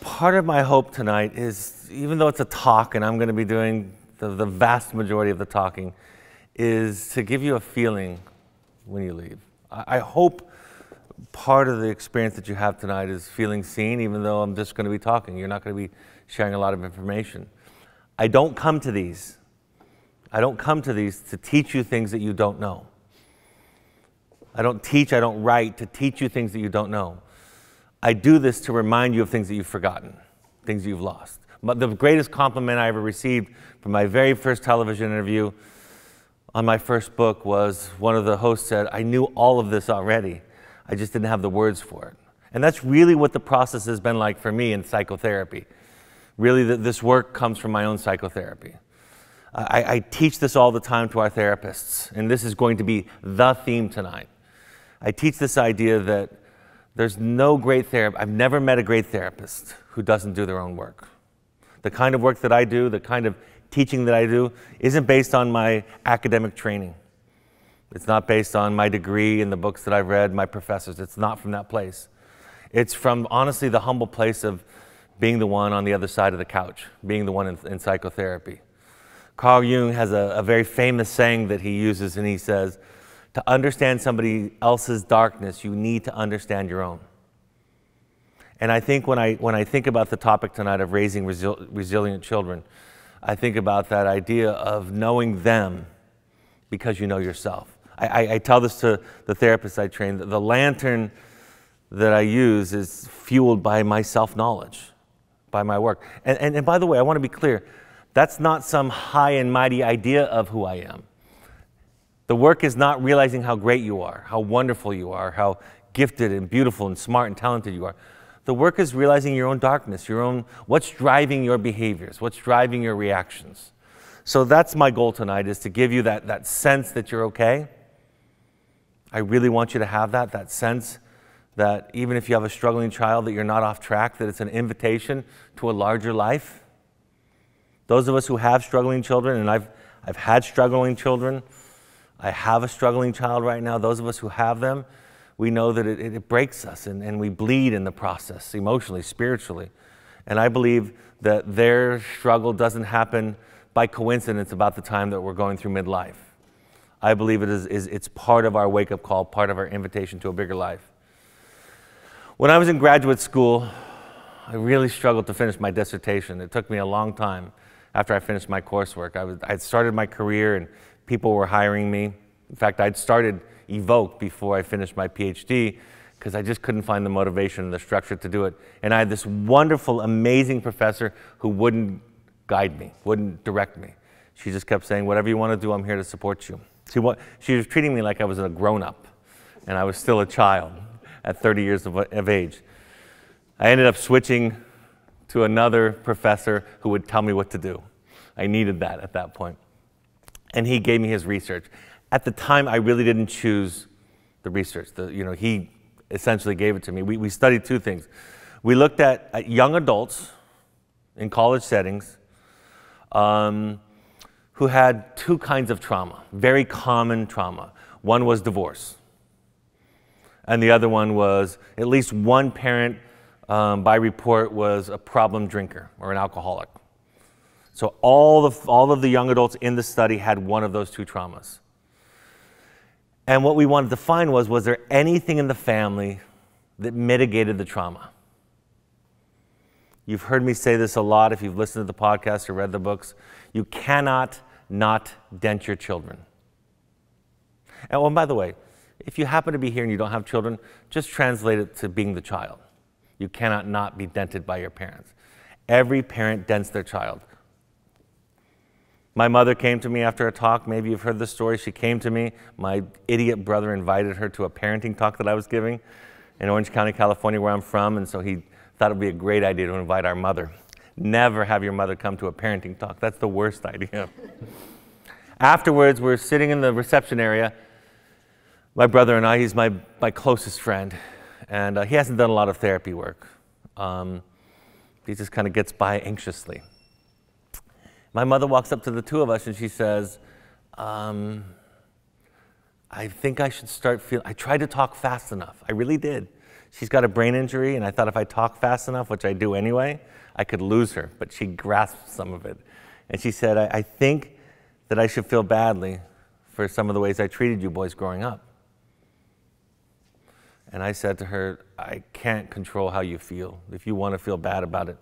part of my hope tonight is, even though it's a talk and I'm going to be doing the, the vast majority of the talking, is to give you a feeling when you leave. I, I hope part of the experience that you have tonight is feeling seen, even though I'm just going to be talking. You're not going to be sharing a lot of information. I don't come to these. I don't come to these to teach you things that you don't know. I don't teach, I don't write to teach you things that you don't know. I do this to remind you of things that you've forgotten, things you've lost. But the greatest compliment I ever received from my very first television interview on my first book was one of the hosts said, I knew all of this already. I just didn't have the words for it. And that's really what the process has been like for me in psychotherapy. Really, this work comes from my own psychotherapy. I, I teach this all the time to our therapists, and this is going to be the theme tonight. I teach this idea that there's no great therapist, I've never met a great therapist who doesn't do their own work. The kind of work that I do, the kind of teaching that I do, isn't based on my academic training. It's not based on my degree and the books that I've read, my professors. It's not from that place. It's from, honestly, the humble place of being the one on the other side of the couch, being the one in, in psychotherapy. Carl Jung has a, a very famous saying that he uses, and he says, to understand somebody else's darkness, you need to understand your own. And I think when I, when I think about the topic tonight of raising resi- resilient children, I think about that idea of knowing them because you know yourself. I, I, I tell this to the therapists I train the lantern that I use is fueled by my self knowledge, by my work. And, and, and by the way, I want to be clear that's not some high and mighty idea of who I am. The work is not realizing how great you are, how wonderful you are, how gifted and beautiful and smart and talented you are. The work is realizing your own darkness, your own what's driving your behaviors, what's driving your reactions. So that's my goal tonight is to give you that, that sense that you're okay. I really want you to have that, that sense that even if you have a struggling child, that you're not off track, that it's an invitation to a larger life. Those of us who have struggling children, and I've, I've had struggling children, I have a struggling child right now. Those of us who have them, we know that it, it breaks us and, and we bleed in the process, emotionally, spiritually. And I believe that their struggle doesn't happen by coincidence about the time that we're going through midlife. I believe it is, is it's part of our wake up call, part of our invitation to a bigger life. When I was in graduate school, I really struggled to finish my dissertation. It took me a long time after I finished my coursework. I, was, I had started my career and people were hiring me. In fact, I'd started Evoke before I finished my PhD because I just couldn't find the motivation and the structure to do it. And I had this wonderful, amazing professor who wouldn't guide me, wouldn't direct me. She just kept saying, Whatever you want to do, I'm here to support you. She, she was treating me like I was a grown up and I was still a child at 30 years of, of age. I ended up switching to another professor who would tell me what to do. I needed that at that point and he gave me his research. At the time, I really didn't choose the research. The, you know, he essentially gave it to me. We, we studied two things. We looked at, at young adults in college settings um, who had two kinds of trauma, very common trauma. One was divorce, and the other one was at least one parent, um, by report, was a problem drinker or an alcoholic. So all, the, all of the young adults in the study had one of those two traumas. And what we wanted to find was was there anything in the family that mitigated the trauma? You've heard me say this a lot if you've listened to the podcast or read the books. You cannot not dent your children. And oh, by the way, if you happen to be here and you don't have children, just translate it to being the child. You cannot not be dented by your parents. Every parent dents their child. My mother came to me after a talk. Maybe you've heard the story. She came to me. My idiot brother invited her to a parenting talk that I was giving in Orange County, California, where I'm from. And so he thought it would be a great idea to invite our mother. Never have your mother come to a parenting talk. That's the worst idea. Afterwards, we're sitting in the reception area. My brother and I, he's my, my closest friend. And uh, he hasn't done a lot of therapy work. Um, he just kind of gets by anxiously. My mother walks up to the two of us and she says, um, I think I should start feeling, I tried to talk fast enough. I really did. She's got a brain injury, and I thought if I talk fast enough, which I do anyway, I could lose her. But she grasped some of it. And she said, I, I think that I should feel badly for some of the ways I treated you boys growing up. And I said to her, I can't control how you feel. If you want to feel bad about it,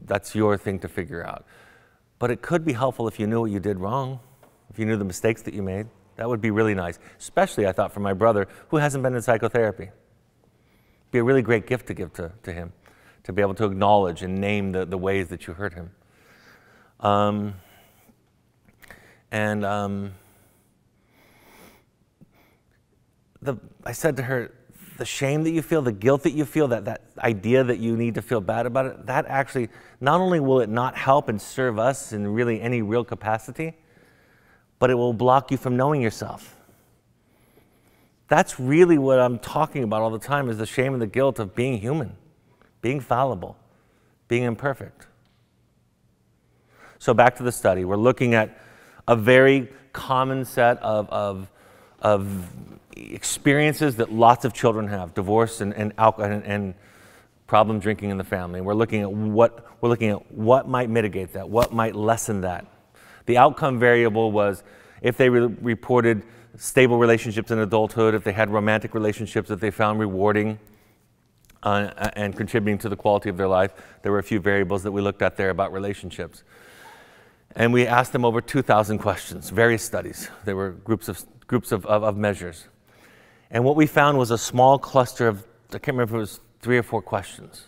that's your thing to figure out. But it could be helpful if you knew what you did wrong, if you knew the mistakes that you made. That would be really nice, especially, I thought, for my brother who hasn't been in psychotherapy. Be a really great gift to give to, to him, to be able to acknowledge and name the, the ways that you hurt him. Um, and um, the, I said to her, the shame that you feel, the guilt that you feel, that, that idea that you need to feel bad about it, that actually, not only will it not help and serve us in really any real capacity, but it will block you from knowing yourself. That's really what I'm talking about all the time is the shame and the guilt of being human, being fallible, being imperfect. So back to the study. We're looking at a very common set of, of, of experiences that lots of children have, divorce and, and, alcohol, and, and problem drinking in the family. We're looking at what we're looking at what might mitigate that, what might lessen that. The outcome variable was if they re reported stable relationships in adulthood, if they had romantic relationships that they found rewarding uh, and contributing to the quality of their life. There were a few variables that we looked at there about relationships. And we asked them over 2,000 questions, various studies. There were groups of, groups of, of, of measures. And what we found was a small cluster of, I can't remember if it was three or four questions.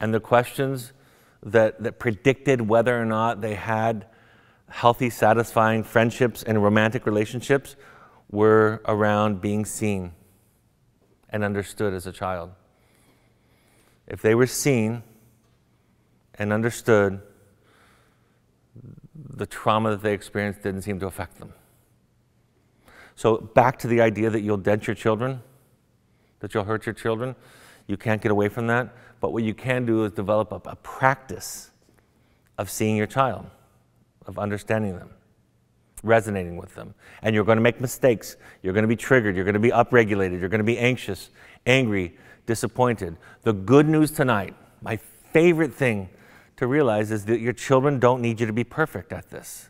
And the questions that, that predicted whether or not they had healthy, satisfying friendships and romantic relationships were around being seen and understood as a child. If they were seen and understood, the trauma that they experienced didn't seem to affect them. So, back to the idea that you'll dent your children, that you'll hurt your children, you can't get away from that. But what you can do is develop a, a practice of seeing your child, of understanding them, resonating with them. And you're going to make mistakes. You're going to be triggered. You're going to be upregulated. You're going to be anxious, angry, disappointed. The good news tonight, my favorite thing to realize is that your children don't need you to be perfect at this.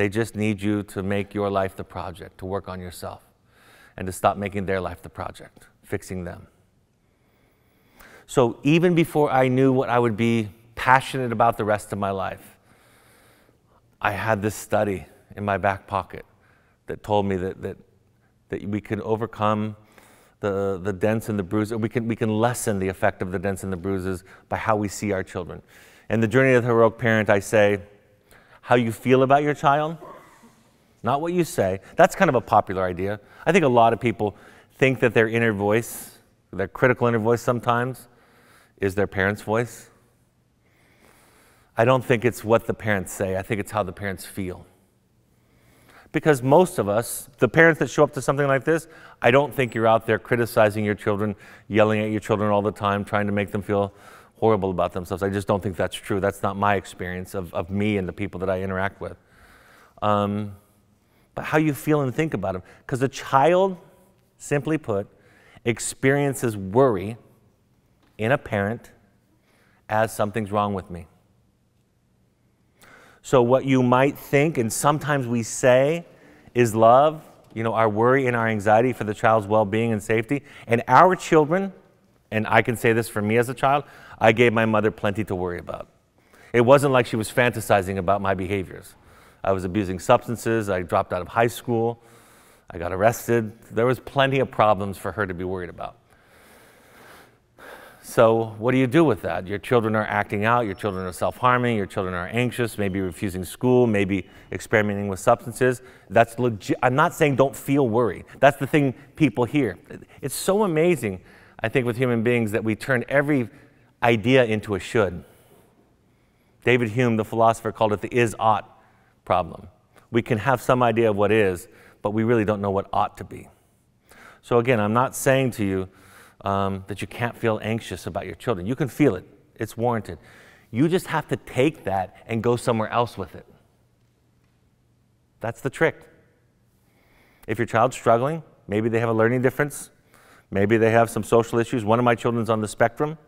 They just need you to make your life the project, to work on yourself, and to stop making their life the project, fixing them. So even before I knew what I would be passionate about the rest of my life, I had this study in my back pocket that told me that, that, that we can overcome the, the dents and the bruises. We can, we can lessen the effect of the dents and the bruises by how we see our children. In the journey of the heroic parent, I say, how you feel about your child, not what you say. That's kind of a popular idea. I think a lot of people think that their inner voice, their critical inner voice sometimes, is their parents' voice. I don't think it's what the parents say, I think it's how the parents feel. Because most of us, the parents that show up to something like this, I don't think you're out there criticizing your children, yelling at your children all the time, trying to make them feel horrible about themselves. I just don't think that's true. That's not my experience of, of me and the people that I interact with. Um, but how you feel and think about them. Because a child, simply put, experiences worry in a parent as something's wrong with me. So, what you might think, and sometimes we say, is love, you know, our worry and our anxiety for the child's well being and safety. And our children, and I can say this for me as a child, I gave my mother plenty to worry about. It wasn't like she was fantasizing about my behaviors. I was abusing substances, I dropped out of high school, I got arrested. There was plenty of problems for her to be worried about. So, what do you do with that? Your children are acting out, your children are self harming, your children are anxious, maybe refusing school, maybe experimenting with substances. That's legit. I'm not saying don't feel worry. That's the thing people hear. It's so amazing, I think, with human beings that we turn every idea into a should. David Hume, the philosopher, called it the is ought problem. We can have some idea of what is, but we really don't know what ought to be. So, again, I'm not saying to you um, that you can't feel anxious about your children. You can feel it, it's warranted. You just have to take that and go somewhere else with it. That's the trick. If your child's struggling, Maybe they have a learning difference. Maybe they have some social issues. One of my children's on the spectrum.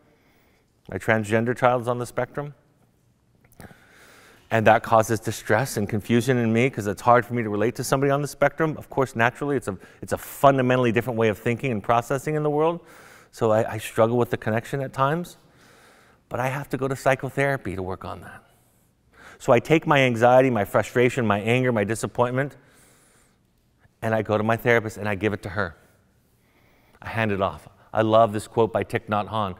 My transgender child's on the spectrum. And that causes distress and confusion in me because it's hard for me to relate to somebody on the spectrum. Of course, naturally, it's a, it's a fundamentally different way of thinking and processing in the world. So I, I struggle with the connection at times. But I have to go to psychotherapy to work on that. So I take my anxiety, my frustration, my anger, my disappointment, and I go to my therapist and I give it to her. I hand it off. I love this quote by Thich Nhat Hanh,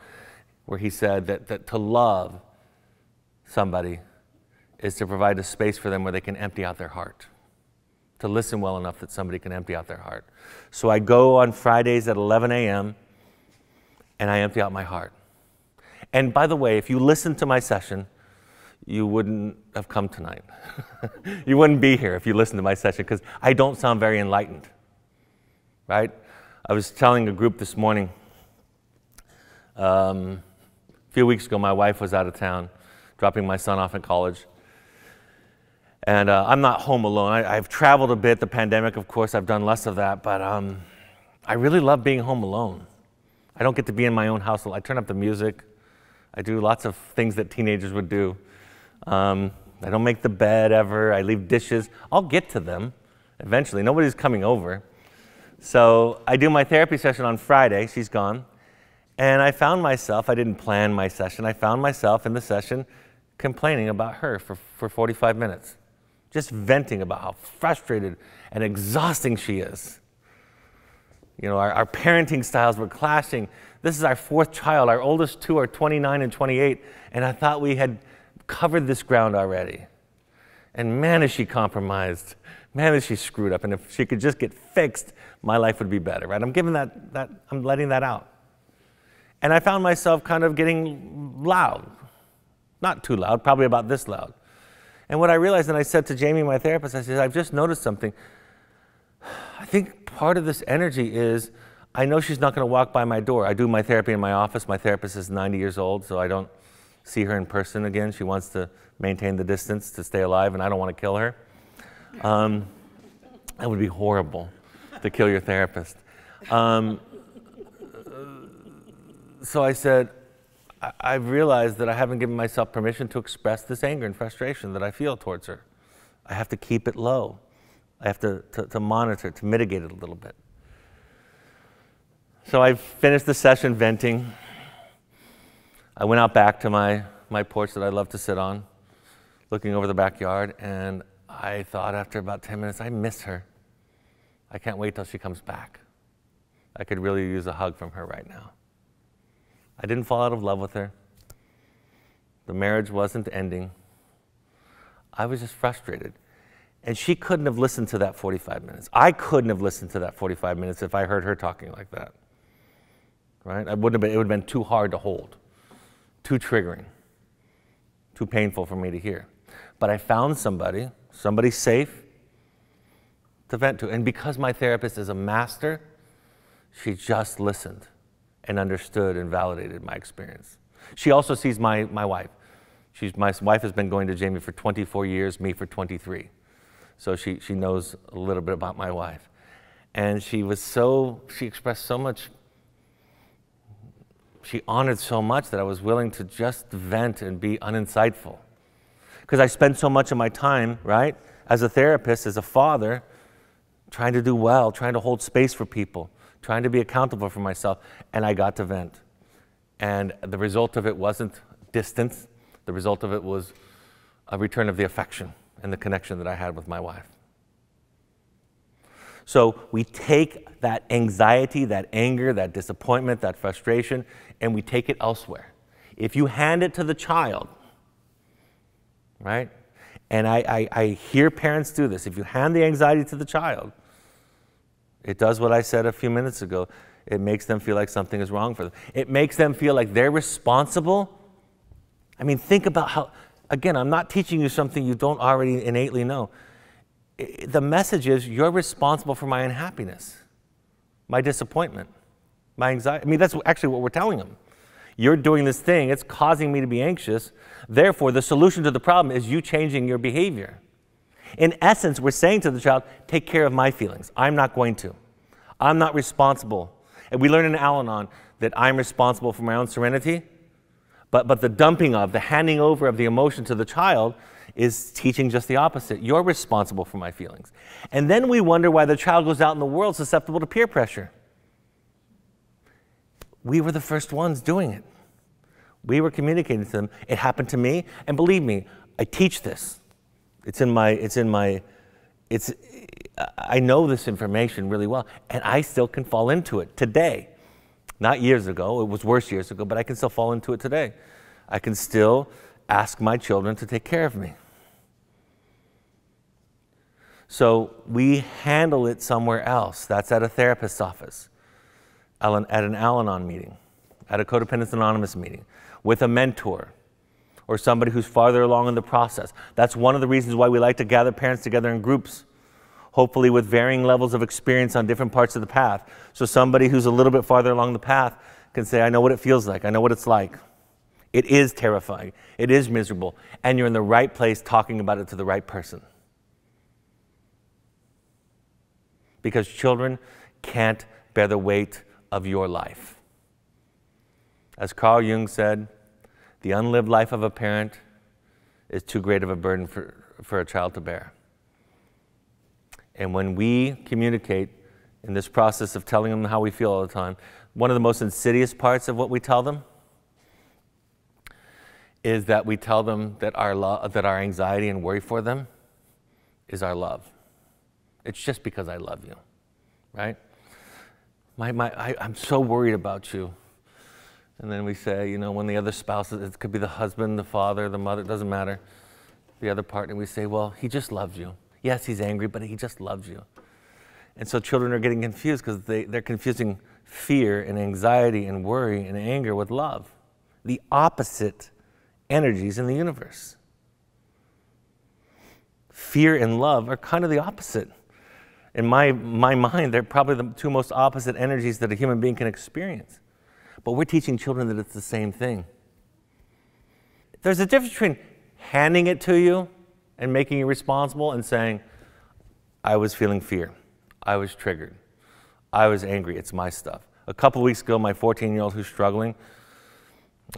where he said that, that to love somebody is to provide a space for them where they can empty out their heart, to listen well enough that somebody can empty out their heart. So I go on Fridays at 11 a.m. and I empty out my heart. And by the way, if you listen to my session, you wouldn't have come tonight. you wouldn't be here if you listened to my session because I don't sound very enlightened, right? I was telling a group this morning, um, a few weeks ago, my wife was out of town, dropping my son off at college. And uh, I'm not home alone. I, have traveled a bit. The pandemic, of course, I've done less of that, but um, I really love being home alone. I don't get to be in my own house. I turn up the music. I do lots of things that teenagers would do. Um, I don't make the bed ever. I leave dishes. I'll get to them eventually. Nobody's coming over. So I do my therapy session on Friday. She's gone. And I found myself, I didn't plan my session, I found myself in the session complaining about her for, for 45 minutes, just venting about how frustrated and exhausting she is. You know, our, our parenting styles were clashing. This is our fourth child. Our oldest two are 29 and 28. And I thought we had covered this ground already. And man, is she compromised. Man, is she screwed up. And if she could just get fixed, my life would be better, right? I'm giving that, that I'm letting that out. And I found myself kind of getting loud. Not too loud, probably about this loud. And what I realized, and I said to Jamie, my therapist, I said, I've just noticed something. I think part of this energy is I know she's not going to walk by my door. I do my therapy in my office. My therapist is 90 years old, so I don't see her in person again. She wants to maintain the distance to stay alive, and I don't want to kill her. Um, that would be horrible to kill your therapist. Um, so I said, I've realized that I haven't given myself permission to express this anger and frustration that I feel towards her. I have to keep it low. I have to, to, to monitor it, to mitigate it a little bit. So I finished the session venting. I went out back to my, my porch that I love to sit on, looking over the backyard, and I thought after about 10 minutes, I miss her. I can't wait till she comes back. I could really use a hug from her right now. I didn't fall out of love with her. The marriage wasn't ending. I was just frustrated. And she couldn't have listened to that 45 minutes. I couldn't have listened to that 45 minutes if I heard her talking like that. Right? I wouldn't have been, it would have been too hard to hold, too triggering, too painful for me to hear. But I found somebody, somebody safe to vent to. And because my therapist is a master, she just listened and understood and validated my experience. She also sees my, my wife. She's, my wife has been going to Jamie for 24 years, me for 23. So she, she knows a little bit about my wife. And she was so, she expressed so much, she honored so much that I was willing to just vent and be uninsightful. Because I spend so much of my time, right, as a therapist, as a father, trying to do well, trying to hold space for people trying to be accountable for myself, and I got to vent. And the result of it wasn't distance, the result of it was a return of the affection and the connection that I had with my wife. So we take that anxiety, that anger, that disappointment, that frustration, and we take it elsewhere. If you hand it to the child, right? And I, I, I hear parents do this. If you hand the anxiety to the child, it does what I said a few minutes ago. It makes them feel like something is wrong for them. It makes them feel like they're responsible. I mean, think about how, again, I'm not teaching you something you don't already innately know. The message is you're responsible for my unhappiness, my disappointment, my anxiety. I mean, that's actually what we're telling them. You're doing this thing, it's causing me to be anxious. Therefore, the solution to the problem is you changing your behavior. In essence, we're saying to the child, take care of my feelings. I'm not going to. I'm not responsible. And we learn in Al Anon that I'm responsible for my own serenity, but, but the dumping of, the handing over of the emotion to the child is teaching just the opposite. You're responsible for my feelings. And then we wonder why the child goes out in the world susceptible to peer pressure. We were the first ones doing it. We were communicating to them. It happened to me, and believe me, I teach this. It's in my, it's in my, it's, I know this information really well, and I still can fall into it today. Not years ago, it was worse years ago, but I can still fall into it today. I can still ask my children to take care of me. So we handle it somewhere else. That's at a therapist's office, at an Al Anon meeting, at a Codependence Anonymous meeting, with a mentor or somebody who's farther along in the process. That's one of the reasons why we like to gather parents together in groups, hopefully with varying levels of experience on different parts of the path. So somebody who's a little bit farther along the path can say, I know what it feels like, I know what it's like. It is terrifying. It is miserable. And you're in the right place talking about it to the right person. Because children can't bear the weight of your life. As Carl Jung said, the unlived life of a parent is too great of a burden for, for a child to bear. And when we communicate in this process of telling them how we feel all the time, one of the most insidious parts of what we tell them is that we tell them that our, that our anxiety and worry for them is our love. It's just because I love you, right? My, my, I, I'm so worried about you. And then we say, you know, when the other spouse, it could be the husband, the father, the mother, it doesn't matter, the other partner, we say, well, he just loves you. Yes, he's angry, but he just loves you. And so children are getting confused because they, they're confusing fear and anxiety and worry and anger with love. The opposite energies in the universe. Fear and love are kind of the opposite. In my, my mind, they're probably the two most opposite energies that a human being can experience. But we're teaching children that it's the same thing. There's a difference between handing it to you and making you responsible and saying, I was feeling fear. I was triggered. I was angry. It's my stuff. A couple weeks ago, my 14 year old who's struggling,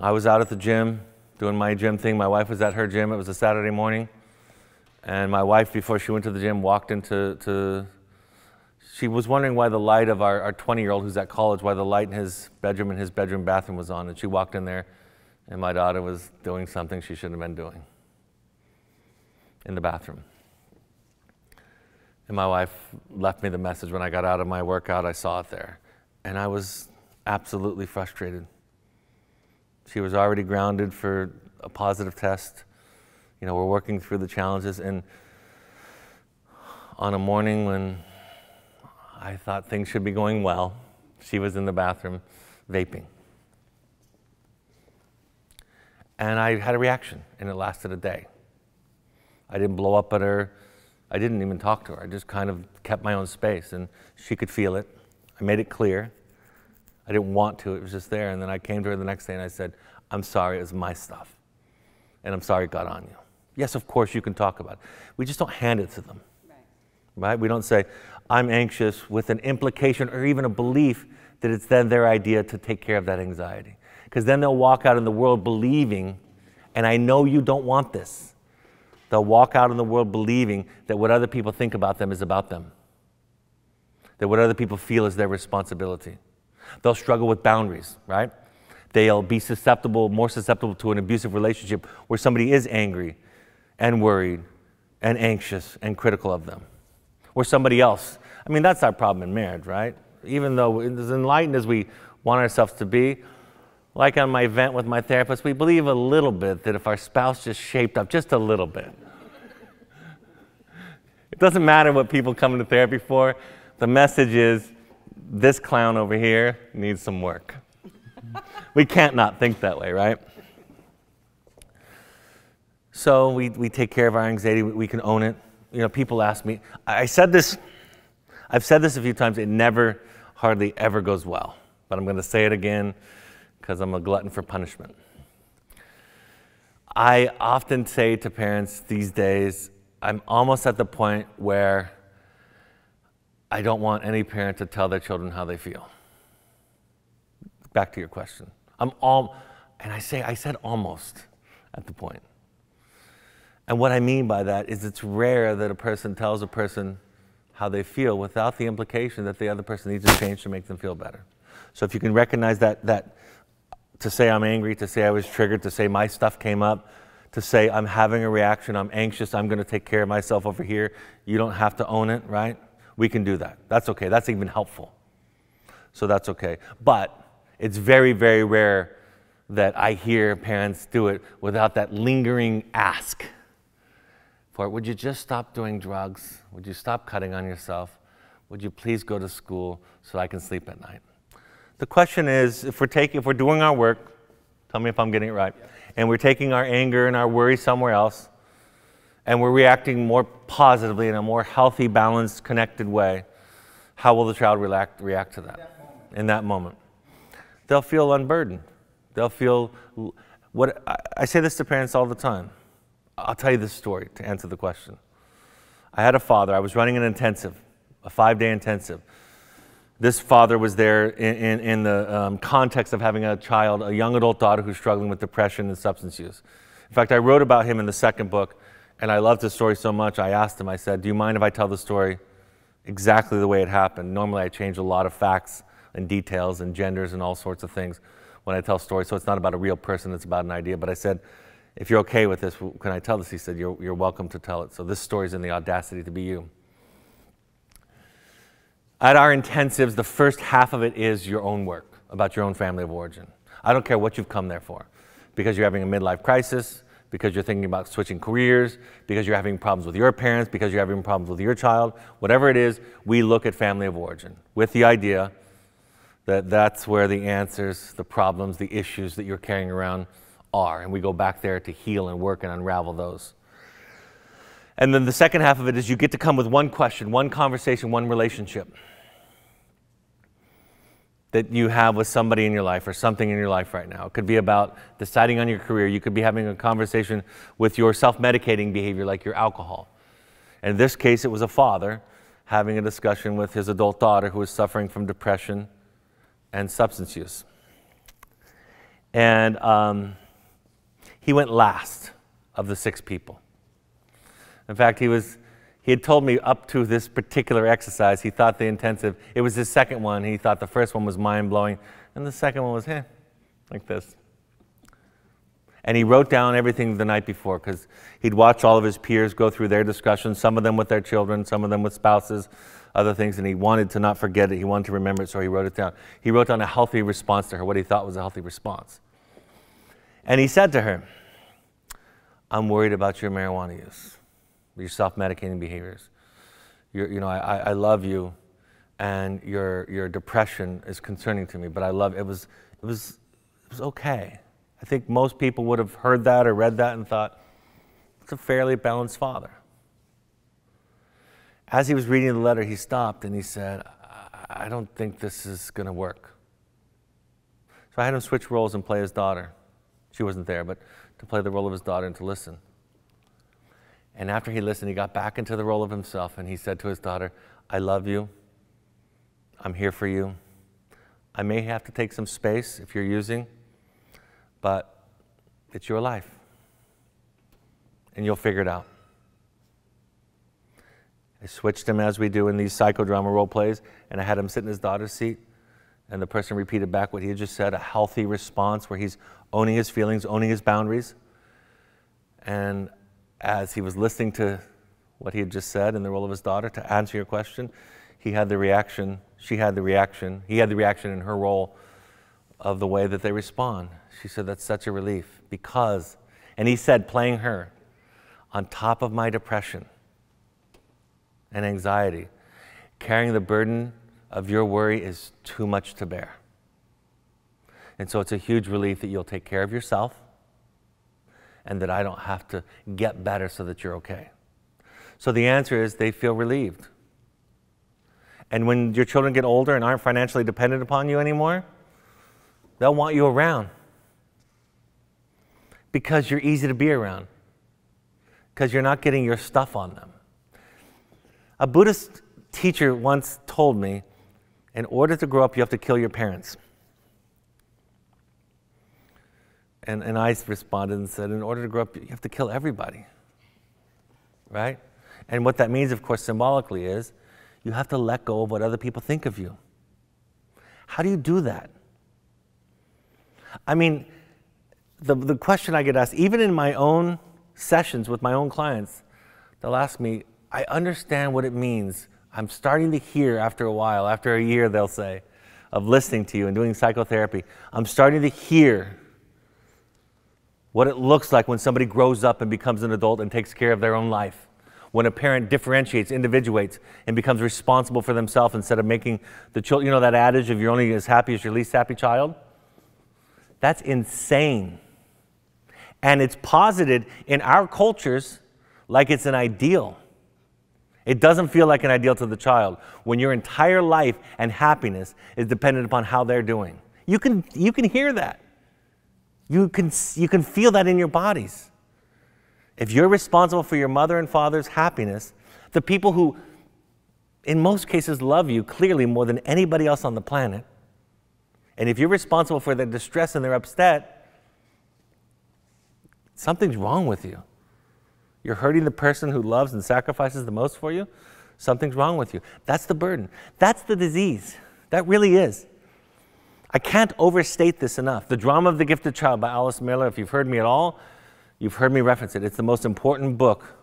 I was out at the gym doing my gym thing. My wife was at her gym. It was a Saturday morning. And my wife, before she went to the gym, walked into, to, she was wondering why the light of our 20 year old who's at college, why the light in his bedroom and his bedroom bathroom was on. And she walked in there, and my daughter was doing something she shouldn't have been doing in the bathroom. And my wife left me the message when I got out of my workout, I saw it there. And I was absolutely frustrated. She was already grounded for a positive test. You know, we're working through the challenges. And on a morning when I thought things should be going well, she was in the bathroom vaping. And I had a reaction, and it lasted a day. I didn't blow up at her. I didn't even talk to her. I just kind of kept my own space, and she could feel it. I made it clear. I didn't want to, it was just there. And then I came to her the next day and I said, I'm sorry, it was my stuff. And I'm sorry it got on you. Yes, of course, you can talk about it. We just don't hand it to them. Right. right? We don't say, I'm anxious with an implication or even a belief that it's then their idea to take care of that anxiety. Because then they'll walk out in the world believing, and I know you don't want this. They'll walk out in the world believing that what other people think about them is about them, that what other people feel is their responsibility. They'll struggle with boundaries, right? They'll be susceptible, more susceptible to an abusive relationship where somebody is angry and worried and anxious and critical of them. Or somebody else. I mean, that's our problem in marriage, right? Even though as enlightened as we want ourselves to be, like on my event with my therapist, we believe a little bit that if our spouse just shaped up just a little bit, it doesn't matter what people come into therapy for. The message is this clown over here needs some work. we can't not think that way, right? So we, we take care of our anxiety, we can own it. You know, people ask me, I said this, I've said this a few times, it never, hardly ever goes well. But I'm going to say it again because I'm a glutton for punishment. I often say to parents these days, I'm almost at the point where I don't want any parent to tell their children how they feel. Back to your question. I'm all, and I say, I said almost at the point. And what I mean by that is it's rare that a person tells a person how they feel without the implication that the other person needs to change to make them feel better. So if you can recognize that, that to say I'm angry, to say I was triggered, to say my stuff came up, to say I'm having a reaction, I'm anxious, I'm going to take care of myself over here, you don't have to own it, right? We can do that. That's okay. That's even helpful. So that's okay. But it's very, very rare that I hear parents do it without that lingering ask for would you just stop doing drugs? Would you stop cutting on yourself? Would you please go to school so I can sleep at night? The question is if we're taking if we're doing our work, tell me if I'm getting it right, and we're taking our anger and our worry somewhere else, and we're reacting more positively in a more healthy, balanced, connected way, how will the child react, react to that, that in that moment? They'll feel unburdened. They'll feel what I say this to parents all the time. I'll tell you this story to answer the question. I had a father, I was running an intensive, a five day intensive. This father was there in, in, in the um, context of having a child, a young adult daughter who's struggling with depression and substance use. In fact, I wrote about him in the second book, and I loved his story so much, I asked him, I said, Do you mind if I tell the story exactly the way it happened? Normally, I change a lot of facts and details and genders and all sorts of things when I tell stories, so it's not about a real person, it's about an idea. But I said, if you're okay with this, can I tell this? He said, you're, you're welcome to tell it. So this story is in the audacity to be you. At our intensives, the first half of it is your own work about your own family of origin. I don't care what you've come there for, because you're having a midlife crisis, because you're thinking about switching careers, because you're having problems with your parents, because you're having problems with your child, whatever it is, we look at family of origin with the idea that that's where the answers, the problems, the issues that you're carrying around are. And we go back there to heal and work and unravel those. And then the second half of it is you get to come with one question, one conversation, one relationship that you have with somebody in your life or something in your life right now. It could be about deciding on your career. You could be having a conversation with your self medicating behavior, like your alcohol. In this case, it was a father having a discussion with his adult daughter who was suffering from depression and substance use. And um, he went last of the six people. In fact, he was he had told me up to this particular exercise, he thought the intensive, it was his second one. He thought the first one was mind blowing, and the second one was, eh, like this. And he wrote down everything the night before because he'd watch all of his peers go through their discussions, some of them with their children, some of them with spouses, other things, and he wanted to not forget it. He wanted to remember it, so he wrote it down. He wrote down a healthy response to her, what he thought was a healthy response. And he said to her, I'm worried about your marijuana use, your self medicating behaviors. You're, you know, I, I love you, and your, your depression is concerning to me, but I love it. Was, it, was, it was okay. I think most people would have heard that or read that and thought, it's a fairly balanced father. As he was reading the letter, he stopped and he said, I don't think this is going to work. So I had him switch roles and play his daughter. She wasn't there, but to play the role of his daughter and to listen. And after he listened, he got back into the role of himself and he said to his daughter, I love you. I'm here for you. I may have to take some space if you're using, but it's your life. And you'll figure it out. I switched him as we do in these psychodrama role plays, and I had him sit in his daughter's seat, and the person repeated back what he had just said a healthy response where he's owning his feelings, owning his boundaries. And as he was listening to what he had just said in the role of his daughter, to answer your question, he had the reaction, she had the reaction, he had the reaction in her role of the way that they respond. She said, That's such a relief because, and he said, playing her, on top of my depression, and anxiety. Carrying the burden of your worry is too much to bear. And so it's a huge relief that you'll take care of yourself and that I don't have to get better so that you're okay. So the answer is they feel relieved. And when your children get older and aren't financially dependent upon you anymore, they'll want you around because you're easy to be around, because you're not getting your stuff on them. A Buddhist teacher once told me in order to grow up, you have to kill your parents. And, and I responded and said, in order to grow up, you have to kill everybody. Right? And what that means, of course, symbolically is you have to let go of what other people think of you. How do you do that? I mean, the, the question I get asked, even in my own sessions with my own clients, they'll ask me, I understand what it means. I'm starting to hear after a while, after a year, they'll say, of listening to you and doing psychotherapy. I'm starting to hear what it looks like when somebody grows up and becomes an adult and takes care of their own life. When a parent differentiates, individuates, and becomes responsible for themselves instead of making the children, you know, that adage of you're only as happy as your least happy child? That's insane. And it's posited in our cultures like it's an ideal. It doesn't feel like an ideal to the child when your entire life and happiness is dependent upon how they're doing. You can, you can hear that. You can, you can feel that in your bodies. If you're responsible for your mother and father's happiness, the people who, in most cases, love you clearly more than anybody else on the planet, and if you're responsible for their distress and they're upset, something's wrong with you. You're hurting the person who loves and sacrifices the most for you. Something's wrong with you. That's the burden. That's the disease. That really is. I can't overstate this enough. The Drama of the Gifted Child by Alice Miller, if you've heard me at all, you've heard me reference it. It's the most important book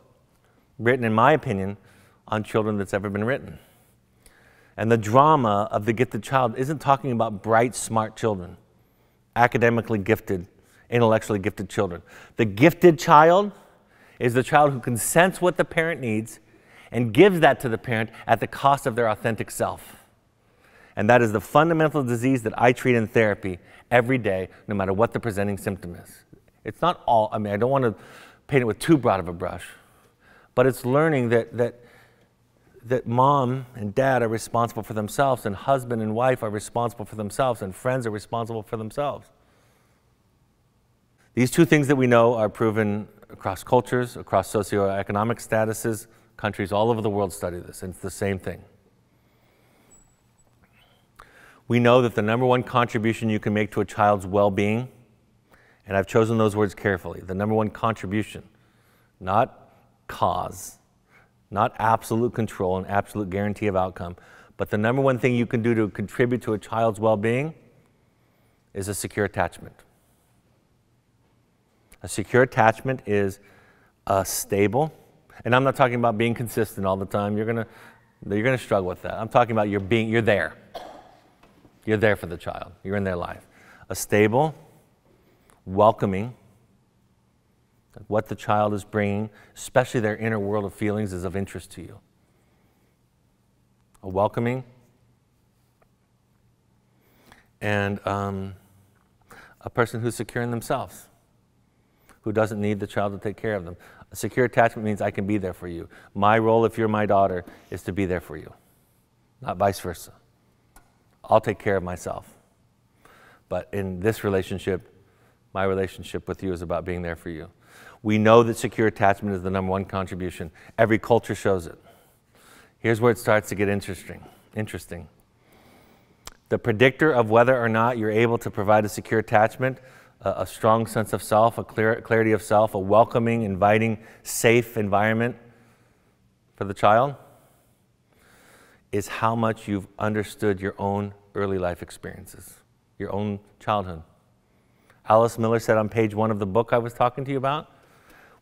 written, in my opinion, on children that's ever been written. And the drama of the gifted child isn't talking about bright, smart children, academically gifted, intellectually gifted children. The gifted child is the child who can sense what the parent needs and gives that to the parent at the cost of their authentic self. And that is the fundamental disease that I treat in therapy every day, no matter what the presenting symptom is. It's not all, I mean, I don't want to paint it with too broad of a brush, but it's learning that, that, that mom and dad are responsible for themselves, and husband and wife are responsible for themselves, and friends are responsible for themselves. These two things that we know are proven across cultures, across socioeconomic statuses. Countries all over the world study this, and it's the same thing we know that the number one contribution you can make to a child's well being, and I've chosen those words carefully the number one contribution, not cause, not absolute control and absolute guarantee of outcome, but the number one thing you can do to contribute to a child's well being is a secure attachment. A secure attachment is a stable, and I'm not talking about being consistent all the time. You're gonna, you're gonna struggle with that. I'm talking about you're being, you're there. You're there for the child, you're in their life. A stable, welcoming, what the child is bringing, especially their inner world of feelings, is of interest to you. A welcoming and um, a person who's secure in themselves, who doesn't need the child to take care of them. A secure attachment means I can be there for you. My role, if you're my daughter, is to be there for you, not vice versa. I'll take care of myself. But in this relationship, my relationship with you is about being there for you. We know that secure attachment is the number one contribution. Every culture shows it. Here's where it starts to get interesting. Interesting. The predictor of whether or not you're able to provide a secure attachment, a, a strong sense of self, a clear, clarity of self, a welcoming, inviting, safe environment for the child is how much you've understood your own early life experiences, your own childhood. Alice Miller said on page one of the book I was talking to you about,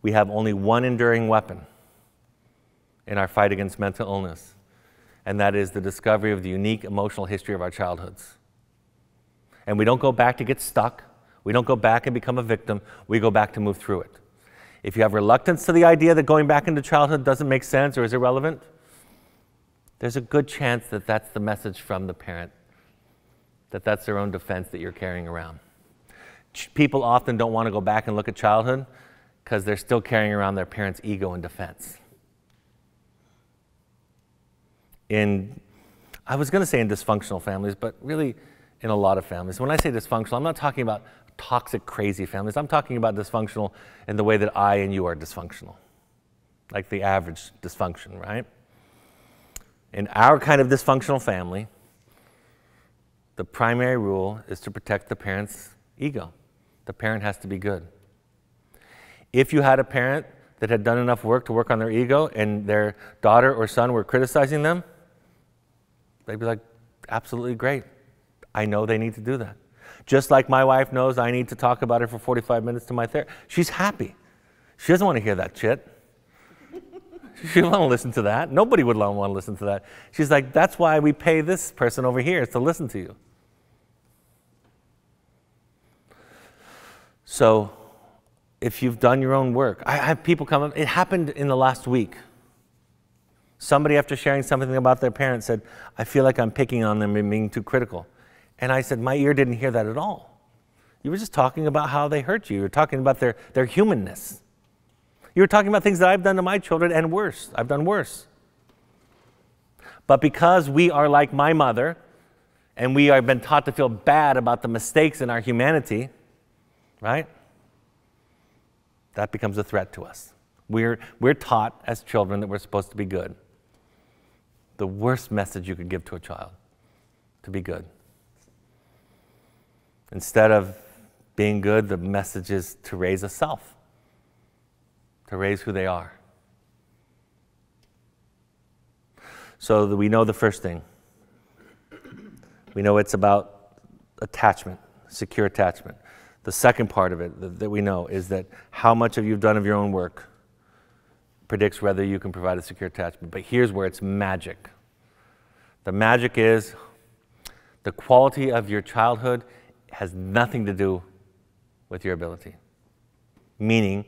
we have only one enduring weapon in our fight against mental illness, and that is the discovery of the unique emotional history of our childhoods. And we don't go back to get stuck. We don't go back and become a victim. We go back to move through it. If you have reluctance to the idea that going back into childhood doesn't make sense or is irrelevant, there's a good chance that that's the message from the parent, that that's their own defense that you're carrying around. People often don't want to go back and look at childhood because they're still carrying around their parents' ego and defense. In, I was going to say in dysfunctional families, but really in a lot of families. When I say dysfunctional, I'm not talking about toxic, crazy families. I'm talking about dysfunctional in the way that I and you are dysfunctional, like the average dysfunction, right? In our kind of dysfunctional family, the primary rule is to protect the parent's ego. The parent has to be good. If you had a parent that had done enough work to work on their ego and their daughter or son were criticizing them, they'd be like, absolutely great. I know they need to do that. Just like my wife knows I need to talk about it for 45 minutes to my therapist. She's happy. She doesn't want to hear that shit. She doesn't want to listen to that. Nobody would want to listen to that. She's like, that's why we pay this person over here to listen to you. So, if you've done your own work, I have people come up. It happened in the last week. Somebody, after sharing something about their parents, said, I feel like I'm picking on them and being too critical. And I said, My ear didn't hear that at all. You were just talking about how they hurt you. You were talking about their, their humanness. You were talking about things that I've done to my children and worse. I've done worse. But because we are like my mother, and we have been taught to feel bad about the mistakes in our humanity, right? That becomes a threat to us. We're, we're taught as children that we're supposed to be good. The worst message you could give to a child to be good. Instead of being good, the message is to raise a self, to raise who they are. So we know the first thing. We know it's about attachment, secure attachment. The second part of it that, we know is that how much of you've done of your own work predicts whether you can provide a secure attachment. But here's where it's magic. The magic is the quality of your childhood has nothing to do with your ability. Meaning,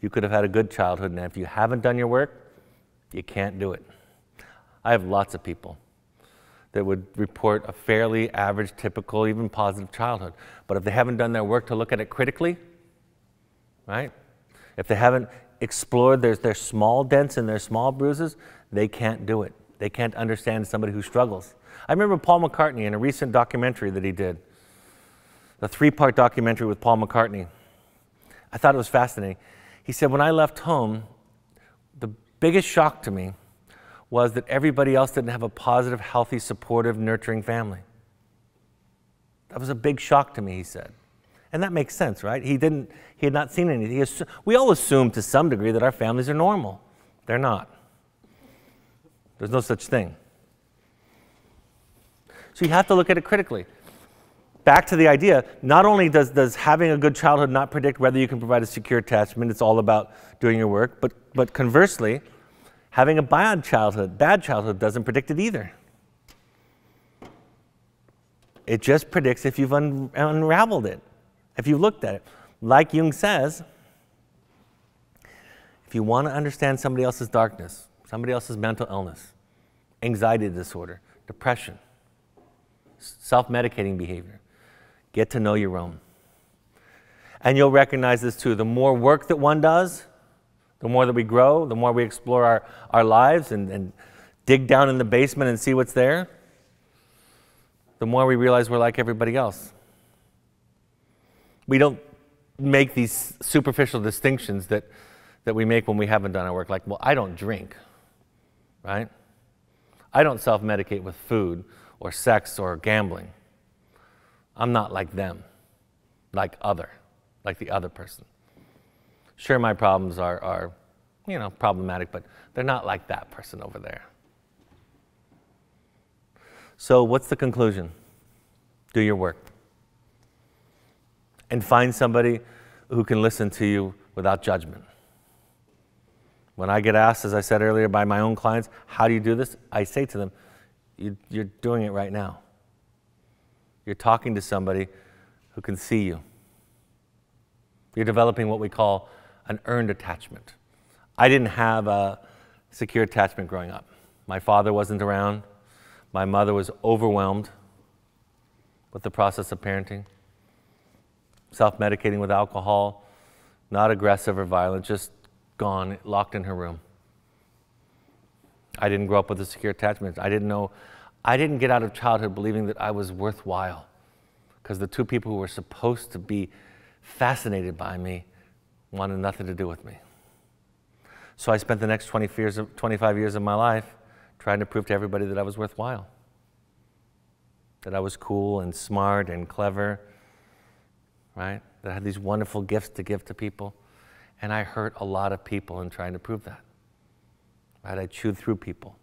you could have had a good childhood, and if you haven't done your work, you can't do it. I have lots of people that would report a fairly average, typical, even positive childhood. But if they haven't done their work to look at it critically, right? If they haven't explored their, their small dents and their small bruises, they can't do it. They can't understand somebody who struggles. I remember Paul McCartney in a recent documentary that he did a three part documentary with Paul McCartney. I thought it was fascinating. He said, When I left home, the biggest shock to me was that everybody else didn't have a positive, healthy, supportive, nurturing family. That was a big shock to me, he said. And that makes sense, right? He didn't, he had not seen anything. we all assume to some degree that our families are normal. They're not. There's no such thing. So you have to look at it critically back to the idea not only does, does having a good childhood not predict whether you can provide a secure attachment, it's all about doing your work, but, but conversely, having a bad childhood, bad childhood doesn't predict it either. It just predicts if you've un- unraveled it, if you've looked at it. Like Jung says, if you want to understand somebody else's darkness, somebody else's mental illness, anxiety disorder, depression, self medicating behavior, Get to know your own. And you'll recognize this too. The more work that one does, the more that we grow, the more we explore our, our lives and, and dig down in the basement and see what's there, the more we realize we're like everybody else. We don't make these superficial distinctions that, that we make when we haven't done our work, like, well, I don't drink, right? I don't self medicate with food or sex or gambling. I'm not like them, like other, like the other person. Sure, my problems are, are, you know, problematic, but they're not like that person over there. So, what's the conclusion? Do your work. And find somebody who can listen to you without judgment. When I get asked, as I said earlier, by my own clients, how do you do this? I say to them, you're doing it right now. You're talking to somebody who can see you. You're developing what we call an earned attachment. I didn't have a secure attachment growing up. My father wasn't around. My mother was overwhelmed with the process of parenting, self medicating with alcohol, not aggressive or violent, just gone, locked in her room. I didn't grow up with a secure attachment. I didn't know I didn't get out of childhood believing that I was worthwhile because the two people who were supposed to be fascinated by me wanted nothing to do with me. So I spent the next 20 years, 25 years of my life trying to prove to everybody that I was worthwhile, that I was cool and smart and clever, right? That I had these wonderful gifts to give to people. And I hurt a lot of people in trying to prove that. Right? I chewed through people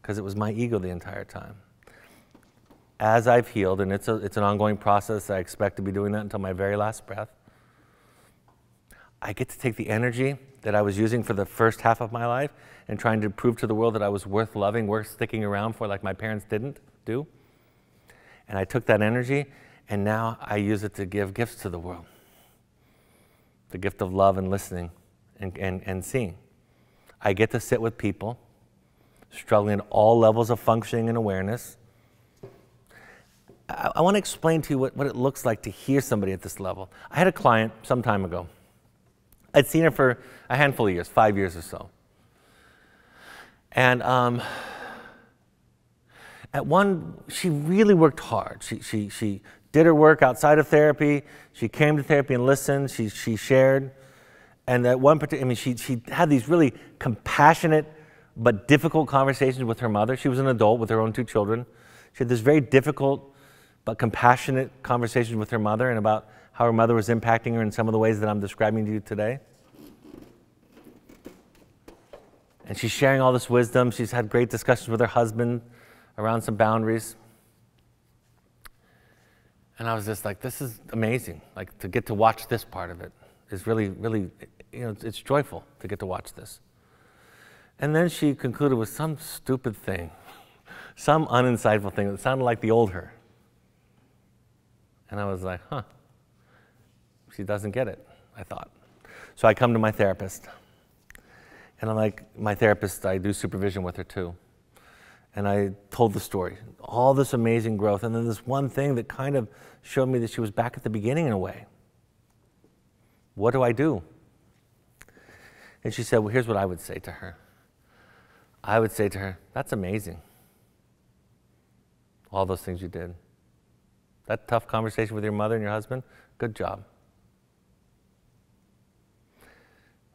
because it was my ego the entire time. As I've healed, and it's, a, it's an ongoing process, I expect to be doing that until my very last breath. I get to take the energy that I was using for the first half of my life and trying to prove to the world that I was worth loving, worth sticking around for, like my parents didn't do. And I took that energy and now I use it to give gifts to the world the gift of love and listening and, and, and seeing. I get to sit with people struggling at all levels of functioning and awareness. I, I want to explain to you what, what it looks like to hear somebody at this level. I had a client some time ago. I'd seen her for a handful of years, five years or so. And um, at one, she really worked hard. She, she, she did her work outside of therapy. She came to therapy and listened. She, she shared. And at one particular, I mean, she, she had these really compassionate but difficult conversations with her mother. She was an adult with her own two children. She had this very difficult but compassionate conversations with her mother and about how her mother was impacting her in some of the ways that I'm describing to you today. And she's sharing all this wisdom. She's had great discussions with her husband around some boundaries. And I was just like, this is amazing. Like to get to watch this part of it is really, really, you know, it's joyful to get to watch this. And then she concluded with some stupid thing, some uninsightful thing that sounded like the old her. And I was like, huh, she doesn't get it, I thought. So I come to my therapist. And I'm like, my therapist, I do supervision with her too and I told the story, all this amazing growth, and then this one thing that kind of showed me that she was back at the beginning in a way. What do I do? And she said, Well, here's what I would say to her. I would say to her, That's amazing. All those things you did. That tough conversation with your mother and your husband, good job.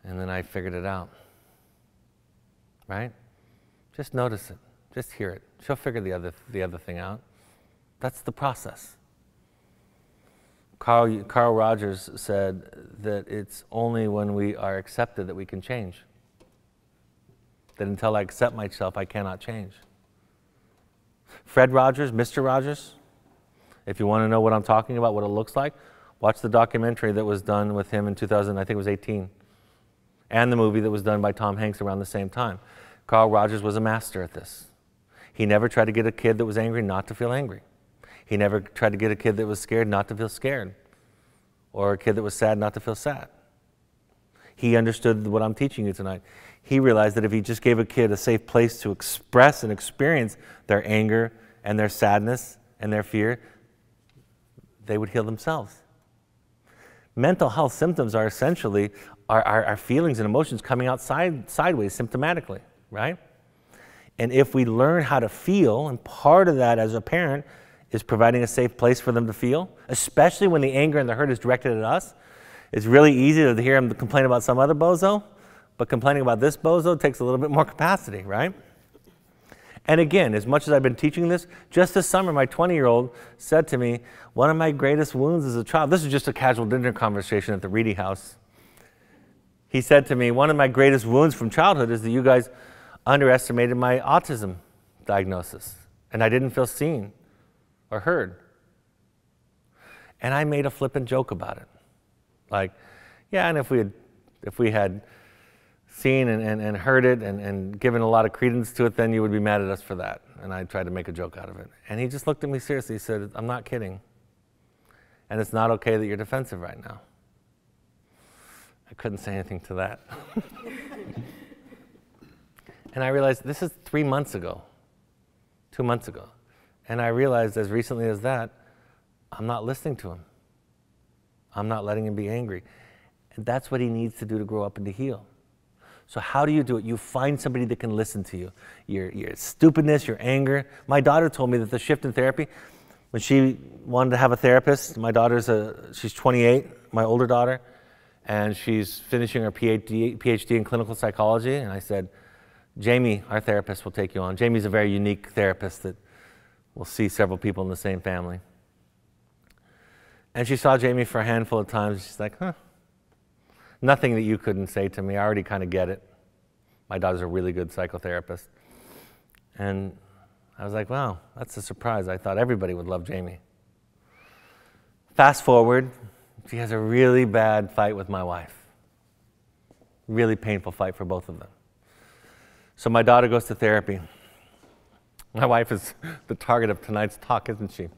And then I figured it out. Right? Just notice it. Just hear it. She'll figure the other, the other thing out. That's the process. Carl, Carl Rogers said that it's only when we are accepted that we can change. That until I accept myself, I cannot change. Fred Rogers, Mr. Rogers, if you want to know what I'm talking about, what it looks like, watch the documentary that was done with him in 2000, I think it was 18, and the movie that was done by Tom Hanks around the same time. Carl Rogers was a master at this. He never tried to get a kid that was angry not to feel angry. He never tried to get a kid that was scared not to feel scared, or a kid that was sad not to feel sad. He understood what I'm teaching you tonight. He realized that if he just gave a kid a safe place to express and experience their anger and their sadness and their fear, they would heal themselves. Mental health symptoms are essentially our, our, our feelings and emotions coming out side, sideways symptomatically, right? And if we learn how to feel, and part of that as a parent is providing a safe place for them to feel, especially when the anger and the hurt is directed at us, it's really easy to hear them complain about some other bozo, but complaining about this bozo takes a little bit more capacity, right? And again, as much as I've been teaching this, just this summer, my 20 year old said to me, One of my greatest wounds as a child, this is just a casual dinner conversation at the Reedy House. He said to me, One of my greatest wounds from childhood is that you guys underestimated my autism diagnosis, and I didn't feel seen or heard. And I made a flippant joke about it. Like, yeah, and if we had, if we had seen and, and, and heard it and, and given a lot of credence to it, then you would be mad at us for that. And I tried to make a joke out of it. And he just looked at me seriously. He said, I'm not kidding. And it's not okay that you're defensive right now. I couldn't say anything to that. And I realized this is three months ago, two months ago. And I realized as recently as that, I'm not listening to him. I'm not letting him be angry. And that's what he needs to do to grow up and to heal. So, how do you do it? You find somebody that can listen to you. Your, your stupidness, your anger. My daughter told me that the shift in therapy, when she wanted to have a therapist, my daughter's a, she's 28, my older daughter, and she's finishing her PhD, PhD in clinical psychology. And I said, Jamie, our therapist, will take you on. Jamie's a very unique therapist that will see several people in the same family. And she saw Jamie for a handful of times. She's like, huh, nothing that you couldn't say to me. I already kind of get it. My daughter's a really good psychotherapist. And I was like, wow, that's a surprise. I thought everybody would love Jamie. Fast forward, she has a really bad fight with my wife. Really painful fight for both of them. So my daughter goes to therapy. My wife is the target of tonight's talk, isn't she?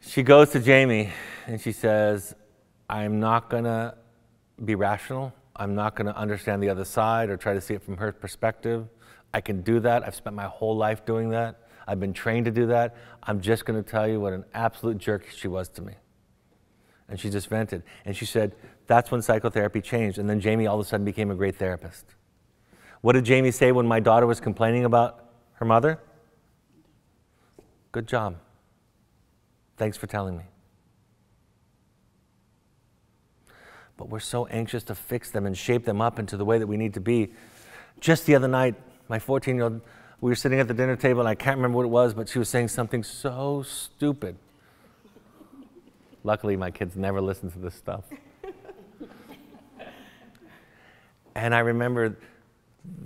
She goes to Jamie and she says, I'm not going to be rational. I'm not going to understand the other side or try to see it from her perspective. I can do that. I've spent my whole life doing that. I've been trained to do that. I'm just going to tell you what an absolute jerk she was to me. And she just vented. And she said, that's when psychotherapy changed. And then Jamie all of a sudden became a great therapist. What did Jamie say when my daughter was complaining about her mother? Good job. Thanks for telling me. But we're so anxious to fix them and shape them up into the way that we need to be. Just the other night, my 14 year old, we were sitting at the dinner table, and I can't remember what it was, but she was saying something so stupid. Luckily, my kids never listen to this stuff. and I remember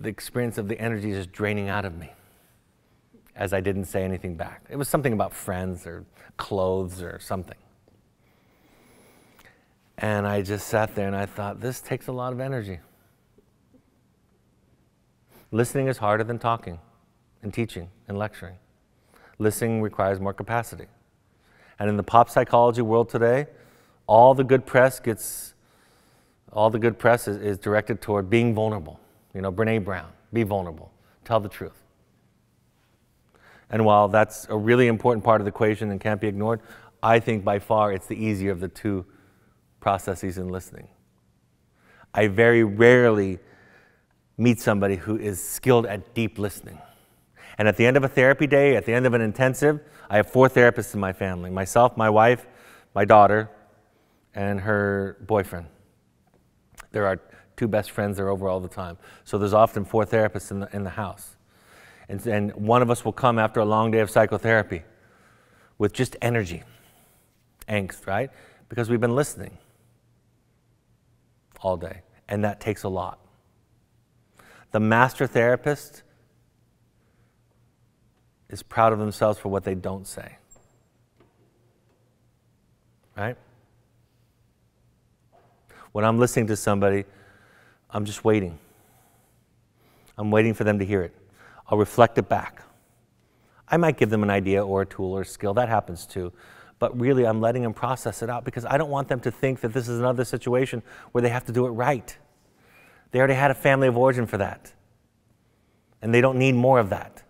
the experience of the energy just draining out of me as I didn't say anything back. It was something about friends or clothes or something. And I just sat there and I thought, this takes a lot of energy. Listening is harder than talking and teaching and lecturing. Listening requires more capacity. And in the pop psychology world today, all the good press gets, all the good press is, is directed toward being vulnerable. You know, Brene Brown, be vulnerable, tell the truth. And while that's a really important part of the equation and can't be ignored, I think by far it's the easier of the two processes in listening. I very rarely meet somebody who is skilled at deep listening. And at the end of a therapy day, at the end of an intensive, I have four therapists in my family myself, my wife, my daughter, and her boyfriend. There are two best friends, they're over all the time. So there's often four therapists in the, in the house. And, and one of us will come after a long day of psychotherapy with just energy, angst, right? Because we've been listening all day. And that takes a lot. The master therapist is proud of themselves for what they don't say. Right? When I'm listening to somebody, I'm just waiting. I'm waiting for them to hear it. I'll reflect it back. I might give them an idea or a tool or a skill, that happens too. But really, I'm letting them process it out because I don't want them to think that this is another situation where they have to do it right. They already had a family of origin for that. And they don't need more of that,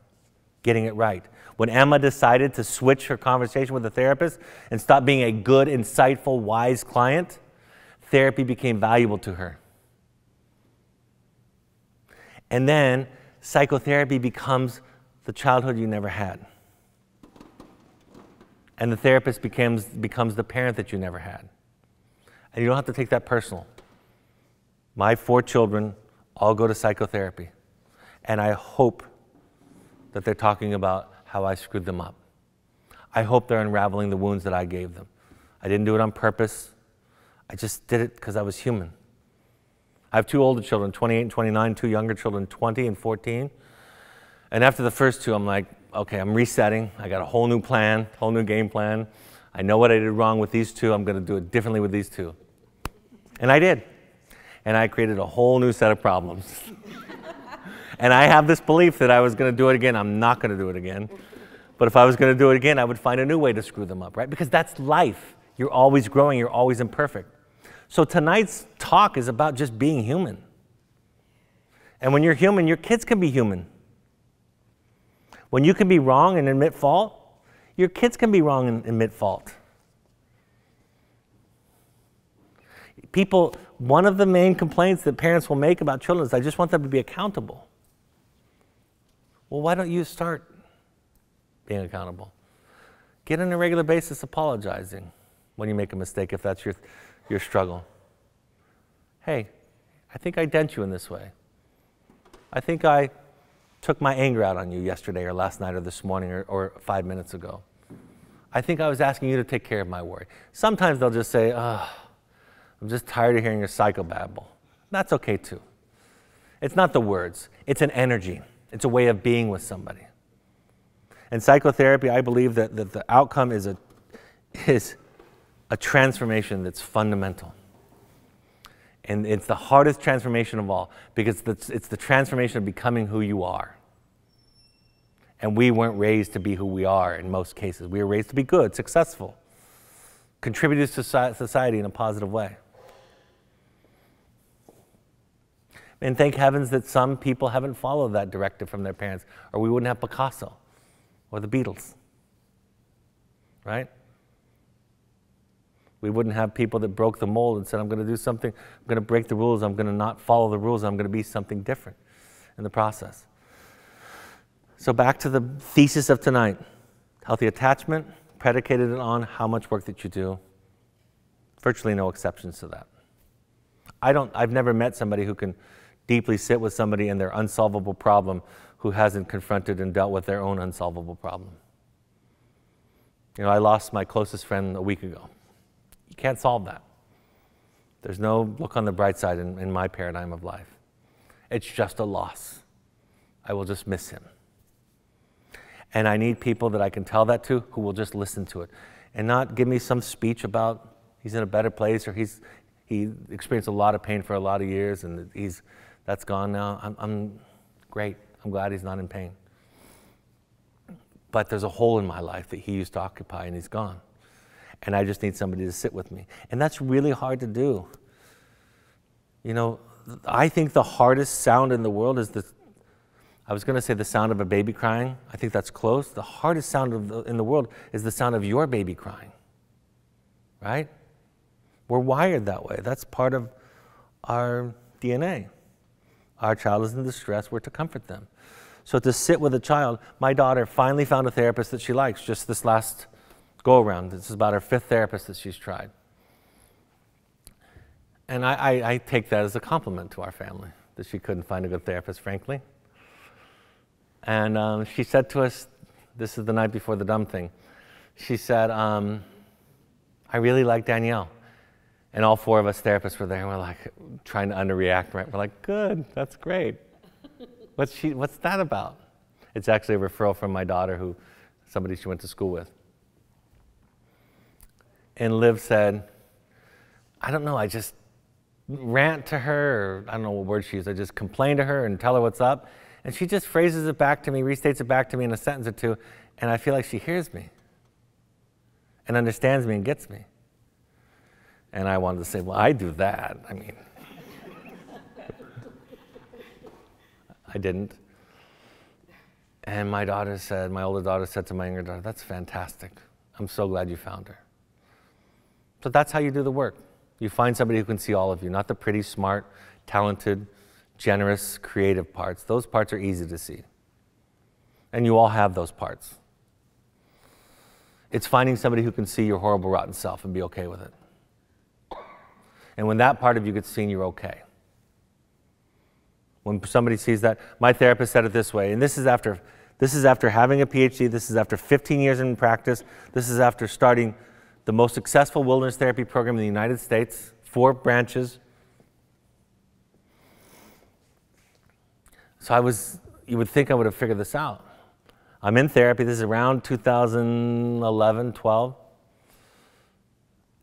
getting it right. When Emma decided to switch her conversation with the therapist and stop being a good, insightful, wise client, therapy became valuable to her. And then psychotherapy becomes the childhood you never had. And the therapist becomes, becomes the parent that you never had. And you don't have to take that personal. My four children all go to psychotherapy. And I hope that they're talking about how I screwed them up. I hope they're unraveling the wounds that I gave them. I didn't do it on purpose. I just did it because I was human. I have two older children, 28 and 29, two younger children, 20 and 14. And after the first two, I'm like, okay, I'm resetting. I got a whole new plan, whole new game plan. I know what I did wrong with these two. I'm going to do it differently with these two. And I did. And I created a whole new set of problems. and I have this belief that I was going to do it again. I'm not going to do it again. But if I was going to do it again, I would find a new way to screw them up, right? Because that's life. You're always growing, you're always imperfect. So tonight's talk is about just being human. And when you're human, your kids can be human. When you can be wrong and admit fault, your kids can be wrong and admit fault. People, one of the main complaints that parents will make about children is, I just want them to be accountable. Well, why don't you start being accountable? Get on a regular basis apologizing when you make a mistake if that's your your struggle. Hey, I think I dent you in this way. I think I took my anger out on you yesterday or last night or this morning or, or five minutes ago. I think I was asking you to take care of my worry. Sometimes they'll just say, oh, I'm just tired of hearing your psychobabble. That's okay too. It's not the words, it's an energy, it's a way of being with somebody. In psychotherapy, I believe that, that the outcome is a, is a transformation that's fundamental. And it's the hardest transformation of all because it's, it's the transformation of becoming who you are. And we weren't raised to be who we are in most cases. We were raised to be good, successful, contributors to society in a positive way. And thank heavens that some people haven't followed that directive from their parents, or we wouldn't have Picasso or the Beatles. Right? We wouldn't have people that broke the mold and said, I'm going to do something, I'm going to break the rules, I'm going to not follow the rules, I'm going to be something different in the process. So, back to the thesis of tonight healthy attachment, predicated on how much work that you do. Virtually no exceptions to that. I don't, I've never met somebody who can deeply sit with somebody in their unsolvable problem who hasn't confronted and dealt with their own unsolvable problem. You know, I lost my closest friend a week ago. You can't solve that. There's no look on the bright side in, in my paradigm of life. It's just a loss. I will just miss him. And I need people that I can tell that to who will just listen to it and not give me some speech about he's in a better place or he's, he experienced a lot of pain for a lot of years and he's, that's gone now. I'm, I'm great. I'm glad he's not in pain. But there's a hole in my life that he used to occupy and he's gone. And I just need somebody to sit with me. And that's really hard to do. You know, I think the hardest sound in the world is the, I was going to say the sound of a baby crying. I think that's close. The hardest sound the, in the world is the sound of your baby crying. Right? We're wired that way. That's part of our DNA. Our child is in distress, we're to comfort them. So to sit with a child, my daughter finally found a therapist that she likes just this last go around. This is about her fifth therapist that she's tried. And I, I, I take that as a compliment to our family that she couldn't find a good therapist, frankly. And um, she said to us, this is the night before the dumb thing. She said, um, I really like Danielle. And all four of us therapists were there, and we're like trying to underreact, right? We're like, good, that's great. What's, she, what's that about? It's actually a referral from my daughter, who somebody she went to school with. And Liv said, I don't know, I just rant to her, I don't know what word she used, I just complain to her and tell her what's up. And she just phrases it back to me, restates it back to me in a sentence or two, and I feel like she hears me and understands me and gets me. And I wanted to say, well, I do that. I mean, I didn't. And my daughter said, my older daughter said to my younger daughter, that's fantastic. I'm so glad you found her. So that's how you do the work. You find somebody who can see all of you, not the pretty, smart, talented, generous, creative parts. Those parts are easy to see. And you all have those parts. It's finding somebody who can see your horrible, rotten self and be okay with it. And when that part of you gets seen, you're okay. When somebody sees that, my therapist said it this way, and this is after this is after having a PhD, this is after 15 years in practice, this is after starting the most successful wilderness therapy program in the United States, four branches. So I was, you would think I would have figured this out. I'm in therapy, this is around 2011, 12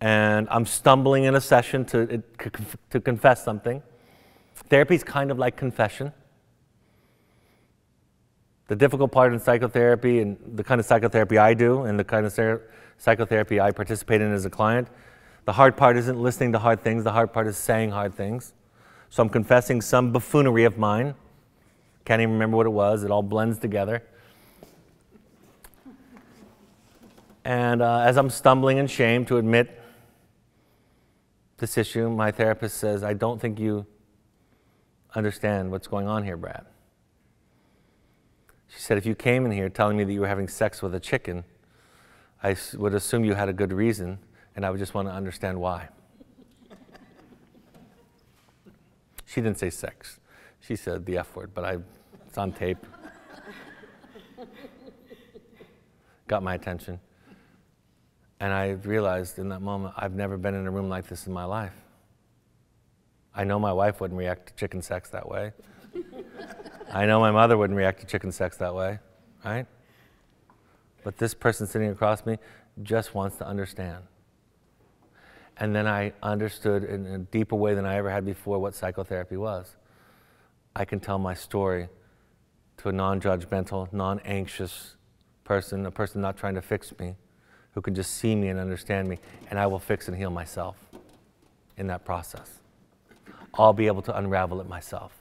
and I'm stumbling in a session to, to confess something. Therapy is kind of like confession. The difficult part in psychotherapy and the kind of psychotherapy I do and the kind of psychotherapy I participate in as a client, the hard part isn't listening to hard things, the hard part is saying hard things. So I'm confessing some buffoonery of mine. Can't even remember what it was, it all blends together. And uh, as I'm stumbling in shame to admit this issue, my therapist says, I don't think you understand what's going on here, Brad. She said, if you came in here telling me that you were having sex with a chicken, I would assume you had a good reason, and I would just want to understand why. she didn't say sex. She said the F word, but I, it's on tape. Got my attention. And I realized in that moment, I've never been in a room like this in my life. I know my wife wouldn't react to chicken sex that way. I know my mother wouldn't react to chicken sex that way, right? But this person sitting across me just wants to understand. And then I understood in a deeper way than I ever had before what psychotherapy was. I can tell my story to a non judgmental, non anxious person, a person not trying to fix me, who can just see me and understand me, and I will fix and heal myself in that process. I'll be able to unravel it myself.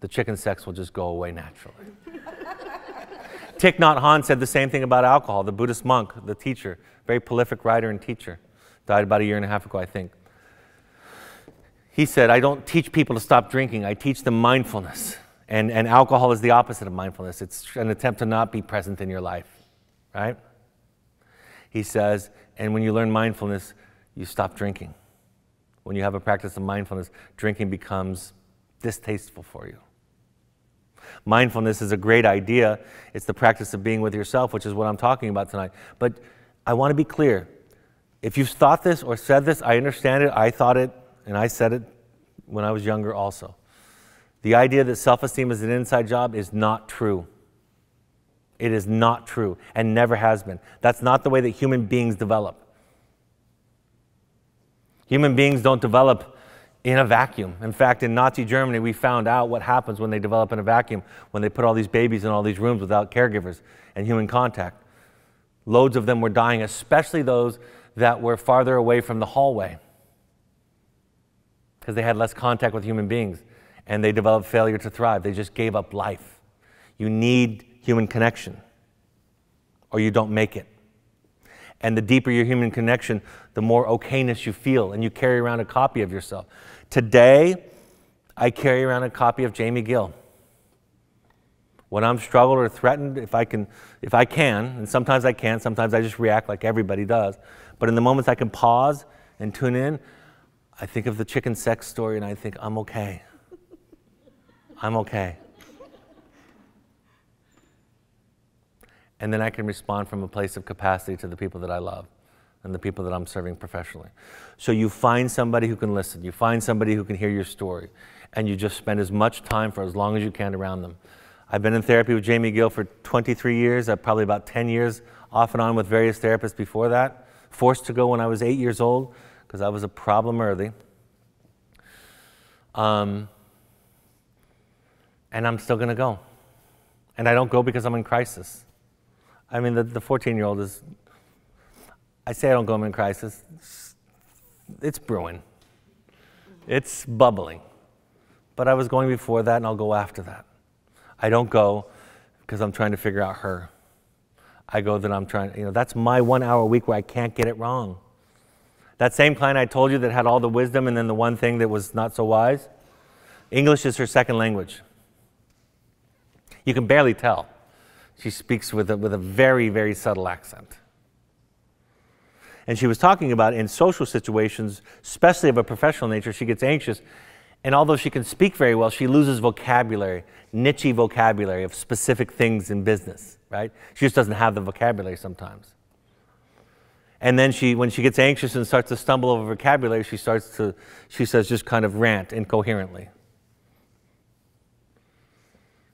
The chicken sex will just go away naturally. Thich Nhat Hanh said the same thing about alcohol, the Buddhist monk, the teacher, very prolific writer and teacher, died about a year and a half ago, I think. He said, I don't teach people to stop drinking, I teach them mindfulness. And, and alcohol is the opposite of mindfulness. It's an attempt to not be present in your life, right? He says, and when you learn mindfulness, you stop drinking. When you have a practice of mindfulness, drinking becomes distasteful for you. Mindfulness is a great idea. It's the practice of being with yourself, which is what I'm talking about tonight. But I want to be clear. If you've thought this or said this, I understand it. I thought it, and I said it when I was younger also. The idea that self esteem is an inside job is not true. It is not true and never has been. That's not the way that human beings develop. Human beings don't develop in a vacuum. In fact, in Nazi Germany, we found out what happens when they develop in a vacuum, when they put all these babies in all these rooms without caregivers and human contact. Loads of them were dying, especially those that were farther away from the hallway because they had less contact with human beings and they developed failure to thrive. They just gave up life. You need human connection or you don't make it. And the deeper your human connection, the more okayness you feel, and you carry around a copy of yourself. Today, I carry around a copy of Jamie Gill. When I'm struggled or threatened, if I can, if I can, and sometimes I can't, sometimes I just react like everybody does. But in the moments I can pause and tune in, I think of the chicken sex story and I think, I'm okay. I'm okay. And then I can respond from a place of capacity to the people that I love and the people that I'm serving professionally. So you find somebody who can listen, you find somebody who can hear your story, and you just spend as much time for as long as you can around them. I've been in therapy with Jamie Gill for 23 years, I've probably about 10 years off and on with various therapists before that. Forced to go when I was eight years old because I was a problem early. Um, and I'm still going to go. And I don't go because I'm in crisis. I mean, the 14 year old is, I say I don't go in crisis, it's, it's brewing, it's bubbling. But I was going before that, and I'll go after that. I don't go because I'm trying to figure out her. I go that I'm trying, you know, that's my one hour a week where I can't get it wrong. That same client I told you that had all the wisdom and then the one thing that was not so wise, English is her second language. You can barely tell. She speaks with a, with a very, very subtle accent. And she was talking about in social situations, especially of a professional nature, she gets anxious. And although she can speak very well, she loses vocabulary, niche vocabulary of specific things in business, right? She just doesn't have the vocabulary sometimes. And then she, when she gets anxious and starts to stumble over vocabulary, she starts to, she says, just kind of rant incoherently.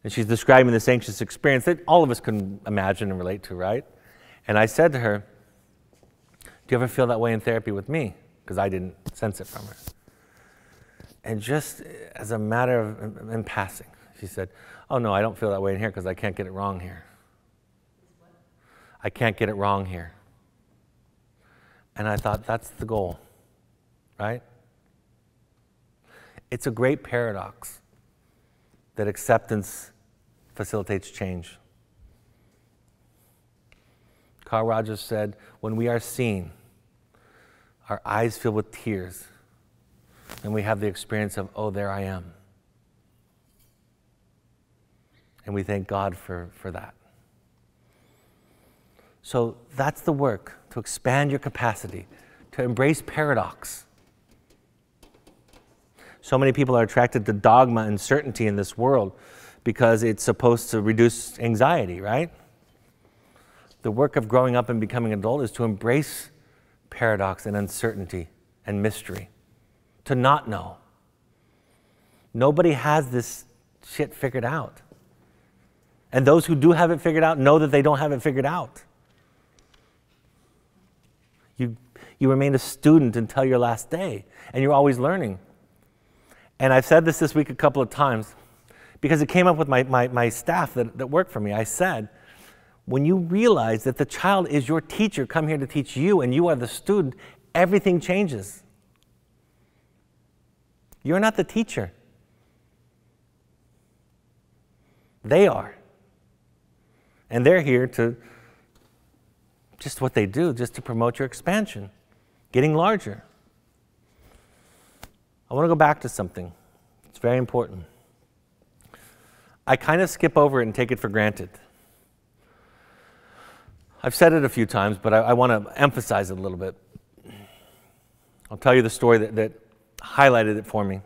And she's describing this anxious experience that all of us can imagine and relate to, right? And I said to her, Do you ever feel that way in therapy with me? Because I didn't sense it from her. And just as a matter of in passing, she said, Oh, no, I don't feel that way in here because I can't get it wrong here. I can't get it wrong here. And I thought, that's the goal, right? It's a great paradox that acceptance facilitates change. Carl Rogers said, When we are seen, our eyes fill with tears, and we have the experience of, Oh, there I am. And we thank God for, for that. So that's the work to expand your capacity, to embrace paradox. So many people are attracted to dogma and certainty in this world because it's supposed to reduce anxiety, right? The work of growing up and becoming an adult is to embrace paradox and uncertainty and mystery, to not know. Nobody has this shit figured out. And those who do have it figured out know that they don't have it figured out. You, you remain a student until your last day, and you're always learning. And I've said this this week a couple of times because it came up with my, my, my staff that, that work for me. I said, when you realize that the child is your teacher, come here to teach you, and you are the student, everything changes. You're not the teacher, they are. And they're here to just what they do, just to promote your expansion, getting larger. I want to go back to something. It's very important. I kind of skip over it and take it for granted. I've said it a few times, but I, I want to emphasize it a little bit. I'll tell you the story that, that highlighted it for me.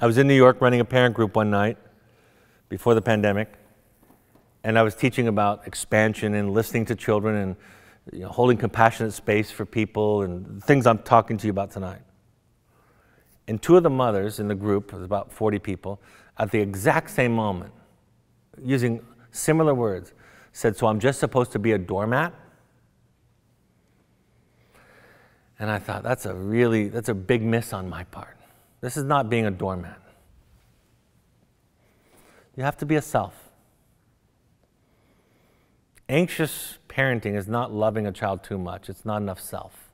I was in New York running a parent group one night before the pandemic, and I was teaching about expansion and listening to children and you know, holding compassionate space for people and things I'm talking to you about tonight. And two of the mothers in the group, it was about 40 people, at the exact same moment, using similar words, said, So I'm just supposed to be a doormat? And I thought, that's a really, that's a big miss on my part. This is not being a doormat. You have to be a self. Anxious parenting is not loving a child too much, it's not enough self.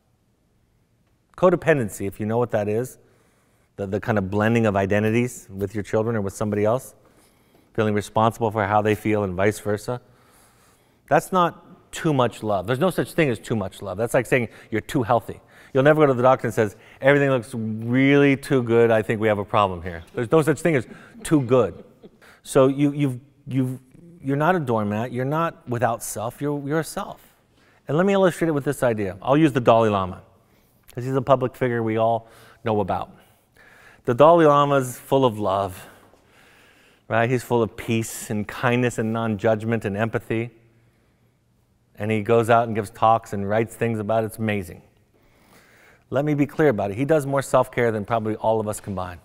Codependency, if you know what that is, the, the kind of blending of identities with your children or with somebody else, feeling responsible for how they feel and vice versa. That's not too much love. There's no such thing as too much love. That's like saying you're too healthy. You'll never go to the doctor and says, everything looks really too good. I think we have a problem here. There's no such thing as too good. So you, you've, you've, you're not a doormat. You're not without self. You're, you're a self. And let me illustrate it with this idea. I'll use the Dalai Lama because he's a public figure we all know about. The Dalai Lama is full of love, right? He's full of peace and kindness and non judgment and empathy. And he goes out and gives talks and writes things about it. It's amazing. Let me be clear about it. He does more self care than probably all of us combined.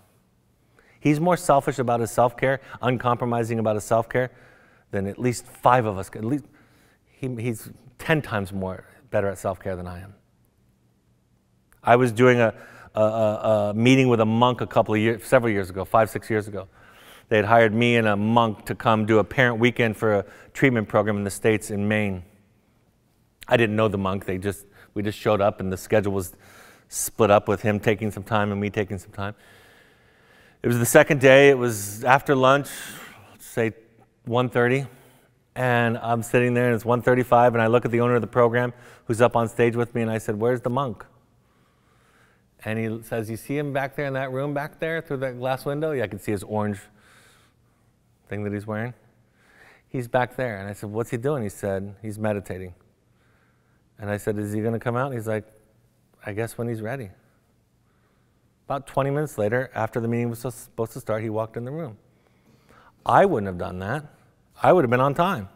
He's more selfish about his self care, uncompromising about his self care, than at least five of us. At least he, he's 10 times more better at self care than I am. I was doing a, a, a, meeting with a monk a couple of years, several years ago, five, six years ago. They had hired me and a monk to come do a parent weekend for a treatment program in the States in Maine. I didn't know the monk. They just, we just showed up and the schedule was split up with him taking some time and me taking some time. It was the second day. It was after lunch, say 1.30. And I'm sitting there and it's 1.35 and I look at the owner of the program who's up on stage with me and I said, where's the monk? And he says, You see him back there in that room back there through that glass window? Yeah, I can see his orange thing that he's wearing. He's back there. And I said, What's he doing? He said, He's meditating. And I said, Is he going to come out? And he's like, I guess when he's ready. About 20 minutes later, after the meeting was supposed to start, he walked in the room. I wouldn't have done that. I would have been on time.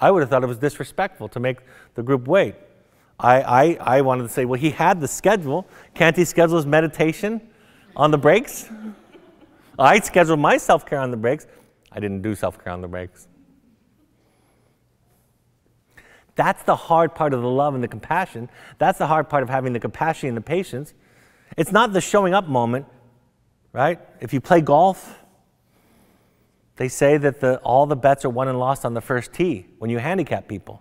I would have thought it was disrespectful to make the group wait. I, I, I wanted to say, well, he had the schedule. Can't he schedule his meditation on the breaks? I scheduled my self care on the breaks. I didn't do self care on the breaks. That's the hard part of the love and the compassion. That's the hard part of having the compassion and the patience. It's not the showing up moment, right? If you play golf, they say that the, all the bets are won and lost on the first tee when you handicap people.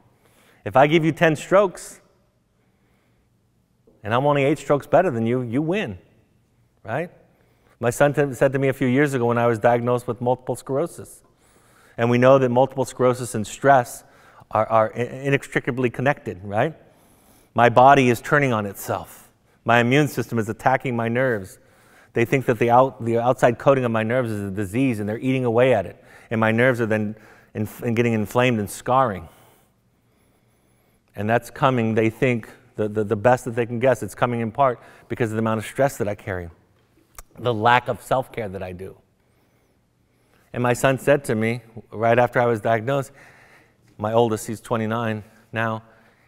If I give you 10 strokes, and I'm only eight strokes better than you, you win, right? My son said to me a few years ago when I was diagnosed with multiple sclerosis. And we know that multiple sclerosis and stress are, are inextricably connected, right? My body is turning on itself. My immune system is attacking my nerves. They think that the, out, the outside coating of my nerves is a disease and they're eating away at it. And my nerves are then inf- getting inflamed and scarring. And that's coming, they think, the, the, the best that they can guess. It's coming in part because of the amount of stress that I carry. the lack of self care that I do. And my son said to me right after I was diagnosed, my oldest, he's 29 now,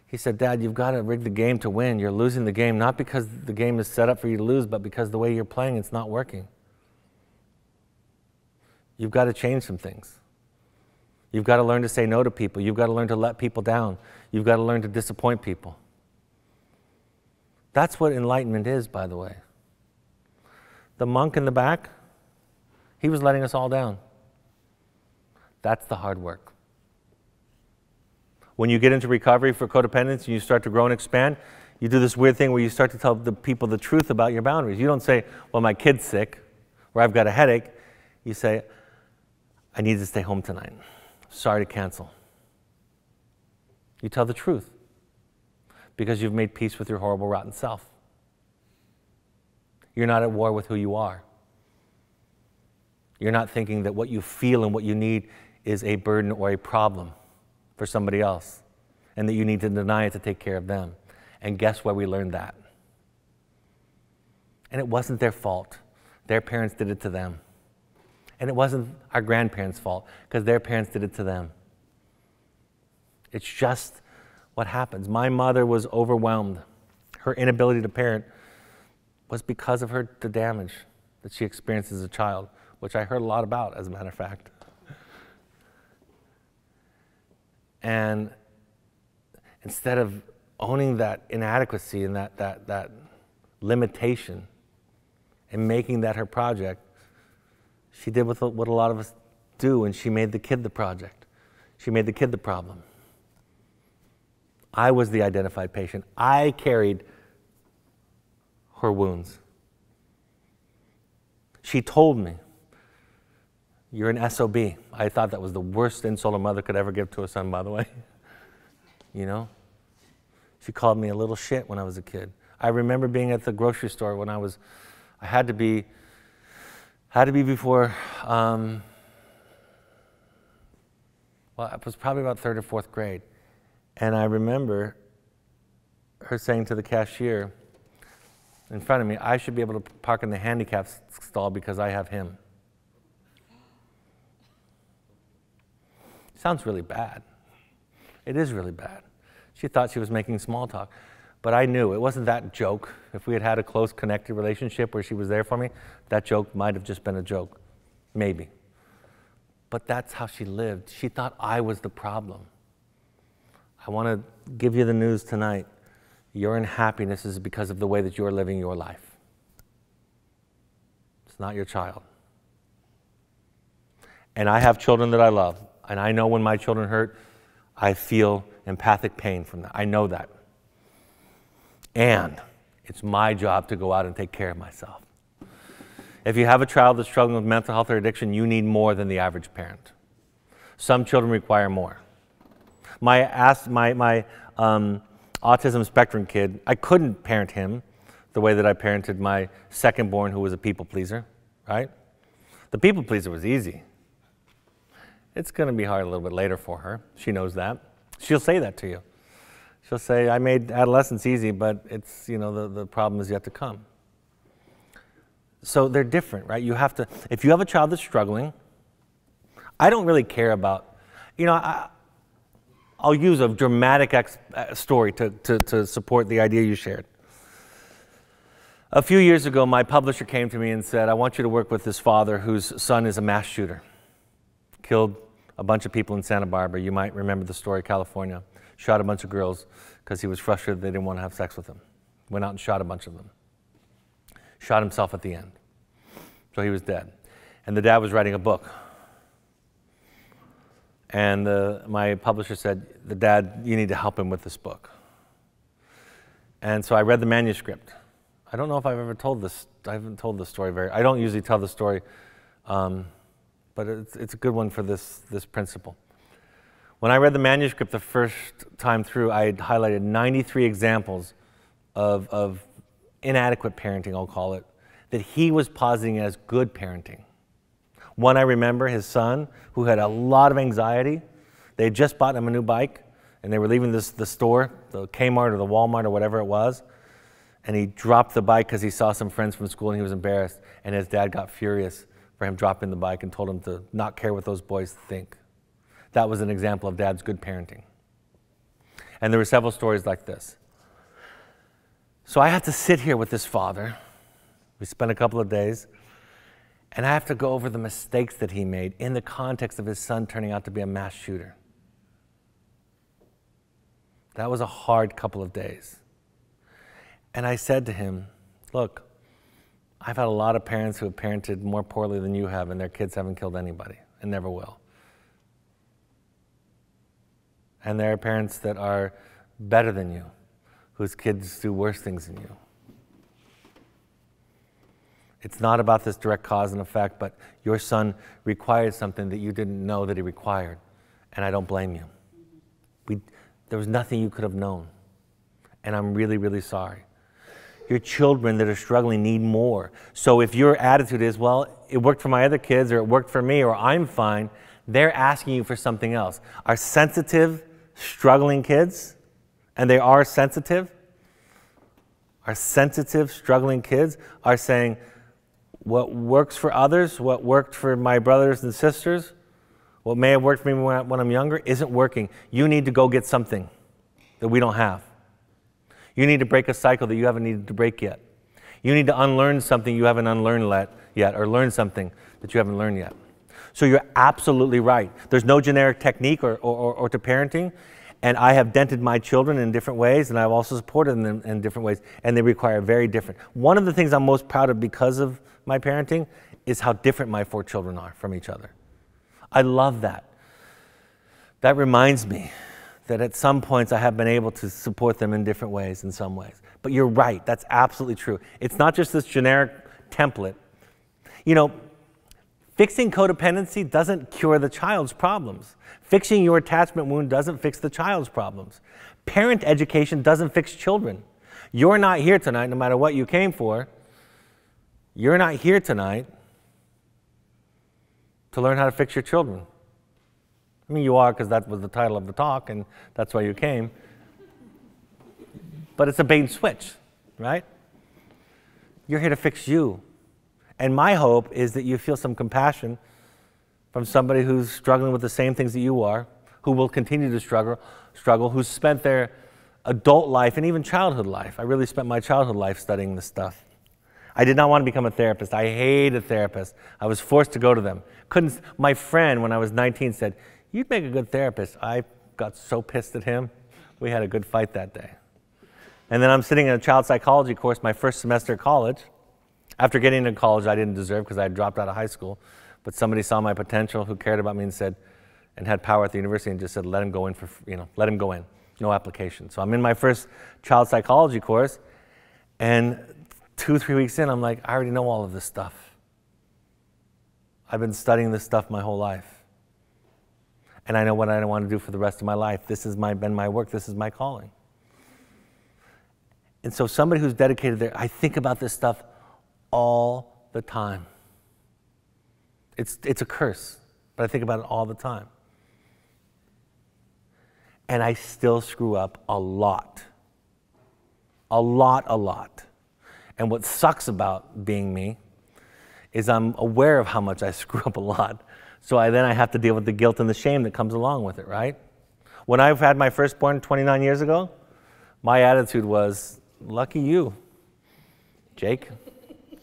he said, Dad, you've got to rig the game to win. You're losing the game, not because the game is set up for you to lose, but because the way you're playing, it's not working. You've got to change some things. You've got to learn to say no to people. You've got to learn to let people down. You've got to learn to disappoint people. That's what enlightenment is, by the way. The monk in the back, he was letting us all down. That's the hard work. When you get into recovery for codependence and you start to grow and expand, you do this weird thing where you start to tell the people the truth about your boundaries. You don't say, Well, my kid's sick, or I've got a headache. You say, I need to stay home tonight. Sorry to cancel. You tell the truth because you've made peace with your horrible, rotten self. You're not at war with who you are. You're not thinking that what you feel and what you need is a burden or a problem for somebody else, and that you need to deny it to take care of them. And guess where we learned that? And it wasn't their fault. Their parents did it to them. And it wasn't our grandparents' fault because their parents did it to them. It's just what happens. My mother was overwhelmed. Her inability to parent was because of her the damage that she experienced as a child, which I heard a lot about, as a matter of fact. And instead of owning that inadequacy and that, that, that limitation and making that her project, she did what, a lot of us do, and she made the kid the project. She made the kid the problem. I was the identified patient. I carried her wounds. She told me, You're an SOB. I thought that was the worst insult a mother could ever give to a son, by the way. you know? She called me a little shit when I was a kid. I remember being at the grocery store when I was, I had to be, had to be before, um, well, it was probably about third or fourth grade. And I remember her saying to the cashier in front of me, I should be able to park in the handicap stall because I have him. Sounds really bad. It is really bad. She thought she was making small talk. But I knew it wasn't that joke. If we had had a close, connected relationship where she was there for me, that joke might have just been a joke. Maybe. But that's how she lived. She thought I was the problem. I want to give you the news tonight. Your unhappiness is because of the way that you're living your life. It's not your child. And I have children that I love, and I know when my children hurt, I feel empathic pain from that. I know that. And it's my job to go out and take care of myself. If you have a child that's struggling with mental health or addiction, you need more than the average parent. Some children require more. My, my, my um, autism spectrum kid, I couldn't parent him the way that I parented my second born, who was a people pleaser, right? The people pleaser was easy. It's going to be hard a little bit later for her. She knows that. She'll say that to you. She'll say, I made adolescence easy, but it's, you know, the, the problem is yet to come. So they're different, right? You have to, if you have a child that's struggling, I don't really care about, you know, I, I'll use a dramatic ex- uh, story to, to, to support the idea you shared. A few years ago, my publisher came to me and said, I want you to work with this father whose son is a mass shooter. Killed a bunch of people in Santa Barbara. You might remember the story, California. Shot a bunch of girls because he was frustrated they didn't want to have sex with him. Went out and shot a bunch of them. Shot himself at the end. So he was dead. And the dad was writing a book and the, my publisher said, The dad, you need to help him with this book. And so I read the manuscript. I don't know if I've ever told this, I haven't told this story very, I don't usually tell the story, um, but it's, it's a good one for this, this principle. When I read the manuscript the first time through, I highlighted 93 examples of, of inadequate parenting, I'll call it, that he was positing as good parenting. One I remember, his son, who had a lot of anxiety. They had just bought him a new bike, and they were leaving this, the store, the Kmart or the Walmart or whatever it was. And he dropped the bike because he saw some friends from school and he was embarrassed. And his dad got furious for him dropping the bike and told him to not care what those boys think. That was an example of dad's good parenting. And there were several stories like this. So I have to sit here with this father. We spent a couple of days. And I have to go over the mistakes that he made in the context of his son turning out to be a mass shooter. That was a hard couple of days. And I said to him, Look, I've had a lot of parents who have parented more poorly than you have, and their kids haven't killed anybody and never will. And there are parents that are better than you, whose kids do worse things than you. It's not about this direct cause and effect, but your son required something that you didn't know that he required, and I don't blame you. We, there was nothing you could have known, and I'm really, really sorry. Your children that are struggling need more. So if your attitude is, well, it worked for my other kids, or it worked for me, or I'm fine, they're asking you for something else. Our sensitive, struggling kids, and they are sensitive, our sensitive, struggling kids are saying, what works for others, what worked for my brothers and sisters, what may have worked for me when I'm younger, isn't working. You need to go get something that we don't have. You need to break a cycle that you haven't needed to break yet. You need to unlearn something you haven't unlearned yet, or learn something that you haven't learned yet. So you're absolutely right. There's no generic technique or, or, or to parenting. And I have dented my children in different ways, and I've also supported them in different ways, and they require very different. One of the things I'm most proud of because of my parenting is how different my four children are from each other. I love that. That reminds me that at some points I have been able to support them in different ways, in some ways. But you're right, that's absolutely true. It's not just this generic template. You know, fixing codependency doesn't cure the child's problems. Fixing your attachment wound doesn't fix the child's problems. Parent education doesn't fix children. You're not here tonight, no matter what you came for. You're not here tonight to learn how to fix your children. I mean, you are because that was the title of the talk and that's why you came. But it's a bait and switch, right? You're here to fix you. And my hope is that you feel some compassion from somebody who's struggling with the same things that you are, who will continue to struggle, struggle, who's spent their adult life and even childhood life. I really spent my childhood life studying this stuff. I did not want to become a therapist. I hated therapists. I was forced to go to them. Couldn't, my friend, when I was 19, said, You'd make a good therapist. I got so pissed at him. We had a good fight that day. And then I'm sitting in a child psychology course my first semester of college. After getting into college, I didn't deserve because I had dropped out of high school. But somebody saw my potential who cared about me and said, and had power at the university and just said, let him go in for, you know, let him go in. No application. So I'm in my first child psychology course, and two, three weeks in, I'm like, I already know all of this stuff. I've been studying this stuff my whole life. And I know what I want to do for the rest of my life. This has my, been my work, this is my calling. And so, somebody who's dedicated there, I think about this stuff all the time. It's, it's a curse, but I think about it all the time. And I still screw up a lot. A lot, a lot. And what sucks about being me is I'm aware of how much I screw up a lot. So I, then I have to deal with the guilt and the shame that comes along with it, right? When I've had my firstborn 29 years ago, my attitude was, lucky you, Jake.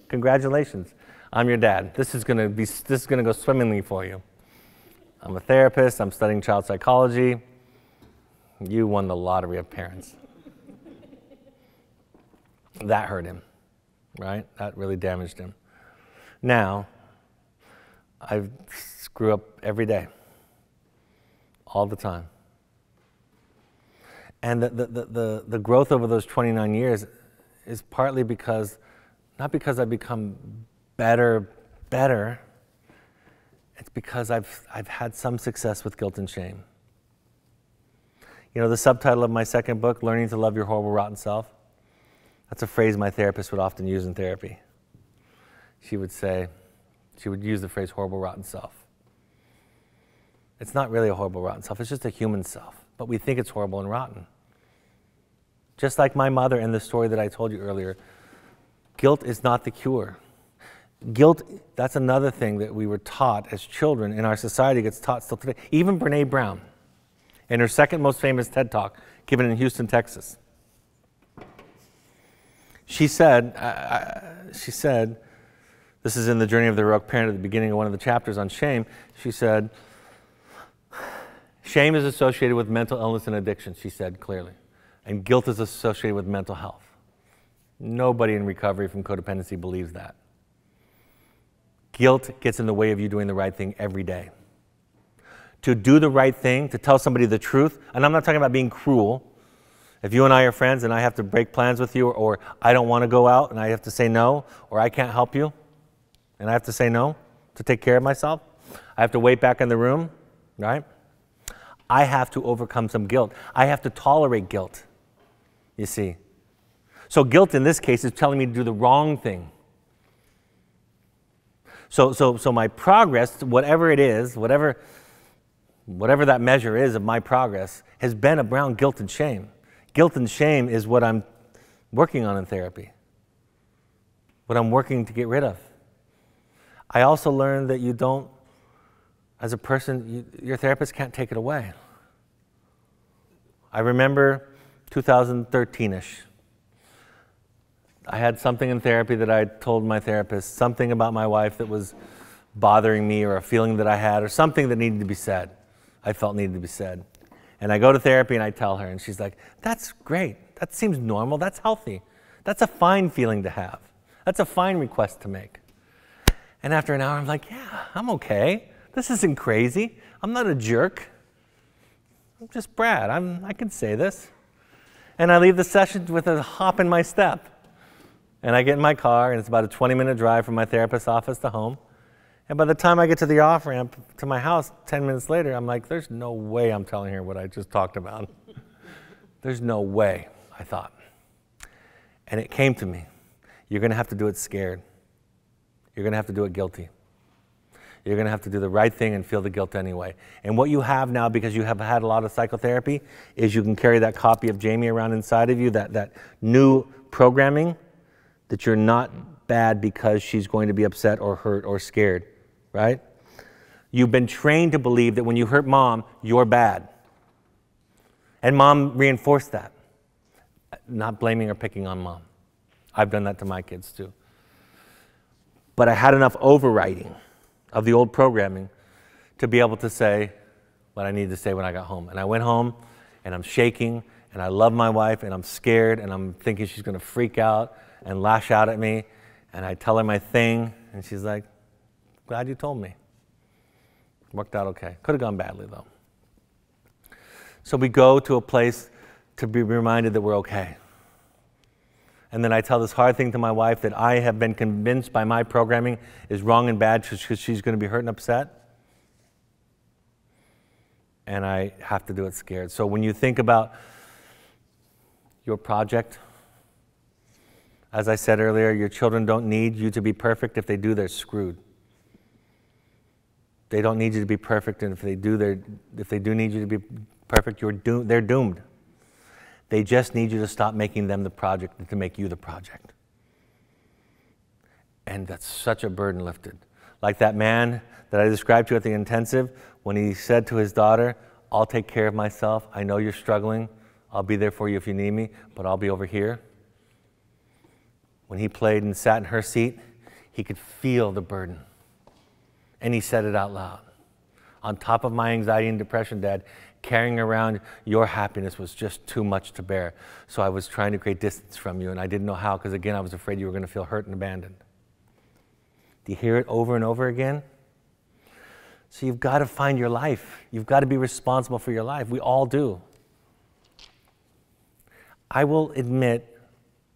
Congratulations. I'm your dad. This is going to be this is going to go swimmingly for you. I'm a therapist. I'm studying child psychology. You won the lottery of parents. that hurt him, right? That really damaged him. Now, I screw up every day, all the time. And the, the, the, the, growth over those 29 years is partly because, not because I've become better, better, it's because I've, I've had some success with guilt and shame. You know, the subtitle of my second book, Learning to Love Your Horrible, Rotten Self, that's a phrase my therapist would often use in therapy. She would say, she would use the phrase horrible, rotten self. It's not really a horrible, rotten self, it's just a human self, but we think it's horrible and rotten. Just like my mother in the story that I told you earlier, guilt is not the cure. Guilt, that's another thing that we were taught as children in our society, gets taught still today. Even Brene Brown, in her second most famous TED Talk, given in Houston, Texas, she said, uh, she said, this is in the Journey of the Heroic Parent at the beginning of one of the chapters on shame. She said, Shame is associated with mental illness and addiction, she said clearly. And guilt is associated with mental health. Nobody in recovery from codependency believes that. Guilt gets in the way of you doing the right thing every day. To do the right thing, to tell somebody the truth, and I'm not talking about being cruel. If you and I are friends and I have to break plans with you, or I don't want to go out and I have to say no, or I can't help you and I have to say no to take care of myself, I have to wait back in the room, right? I have to overcome some guilt. I have to tolerate guilt, you see. So, guilt in this case is telling me to do the wrong thing. So, so, so my progress, whatever it is, whatever, whatever that measure is of my progress, has been around guilt and shame. Guilt and shame is what I'm working on in therapy, what I'm working to get rid of. I also learned that you don't, as a person, you, your therapist can't take it away. I remember 2013 ish. I had something in therapy that I told my therapist, something about my wife that was bothering me, or a feeling that I had, or something that needed to be said. I felt needed to be said. And I go to therapy and I tell her, and she's like, That's great. That seems normal. That's healthy. That's a fine feeling to have. That's a fine request to make. And after an hour, I'm like, Yeah, I'm okay. This isn't crazy. I'm not a jerk. I'm just Brad. I'm, I can say this. And I leave the session with a hop in my step. And I get in my car, and it's about a 20 minute drive from my therapist's office to home. And by the time I get to the off ramp to my house 10 minutes later, I'm like, there's no way I'm telling her what I just talked about. there's no way, I thought. And it came to me. You're going to have to do it scared. You're going to have to do it guilty. You're going to have to do the right thing and feel the guilt anyway. And what you have now, because you have had a lot of psychotherapy, is you can carry that copy of Jamie around inside of you, that, that new programming that you're not bad because she's going to be upset or hurt or scared, right? You've been trained to believe that when you hurt mom, you're bad. And mom reinforced that. Not blaming or picking on mom. I've done that to my kids too. But I had enough overriding of the old programming to be able to say what I needed to say when I got home. And I went home and I'm shaking and I love my wife and I'm scared and I'm thinking she's going to freak out and lash out at me. And I tell her my thing, and she's like, Glad you told me. Worked out okay. Could have gone badly, though. So we go to a place to be reminded that we're okay. And then I tell this hard thing to my wife that I have been convinced by my programming is wrong and bad because she's going to be hurt and upset. And I have to do it scared. So when you think about your project, as I said earlier, your children don't need you to be perfect. If they do, they're screwed. They don't need you to be perfect, and if they do, if they do need you to be perfect, you're doom, they're doomed. They just need you to stop making them the project and to make you the project. And that's such a burden lifted. Like that man that I described to you at the intensive, when he said to his daughter, I'll take care of myself. I know you're struggling. I'll be there for you if you need me, but I'll be over here when he played and sat in her seat, he could feel the burden. And he said it out loud. On top of my anxiety and depression, Dad, carrying around your happiness was just too much to bear. So I was trying to create distance from you, and I didn't know how because, again, I was afraid you were going to feel hurt and abandoned. Do you hear it over and over again? So you've got to find your life. You've got to be responsible for your life. We all do. I will admit,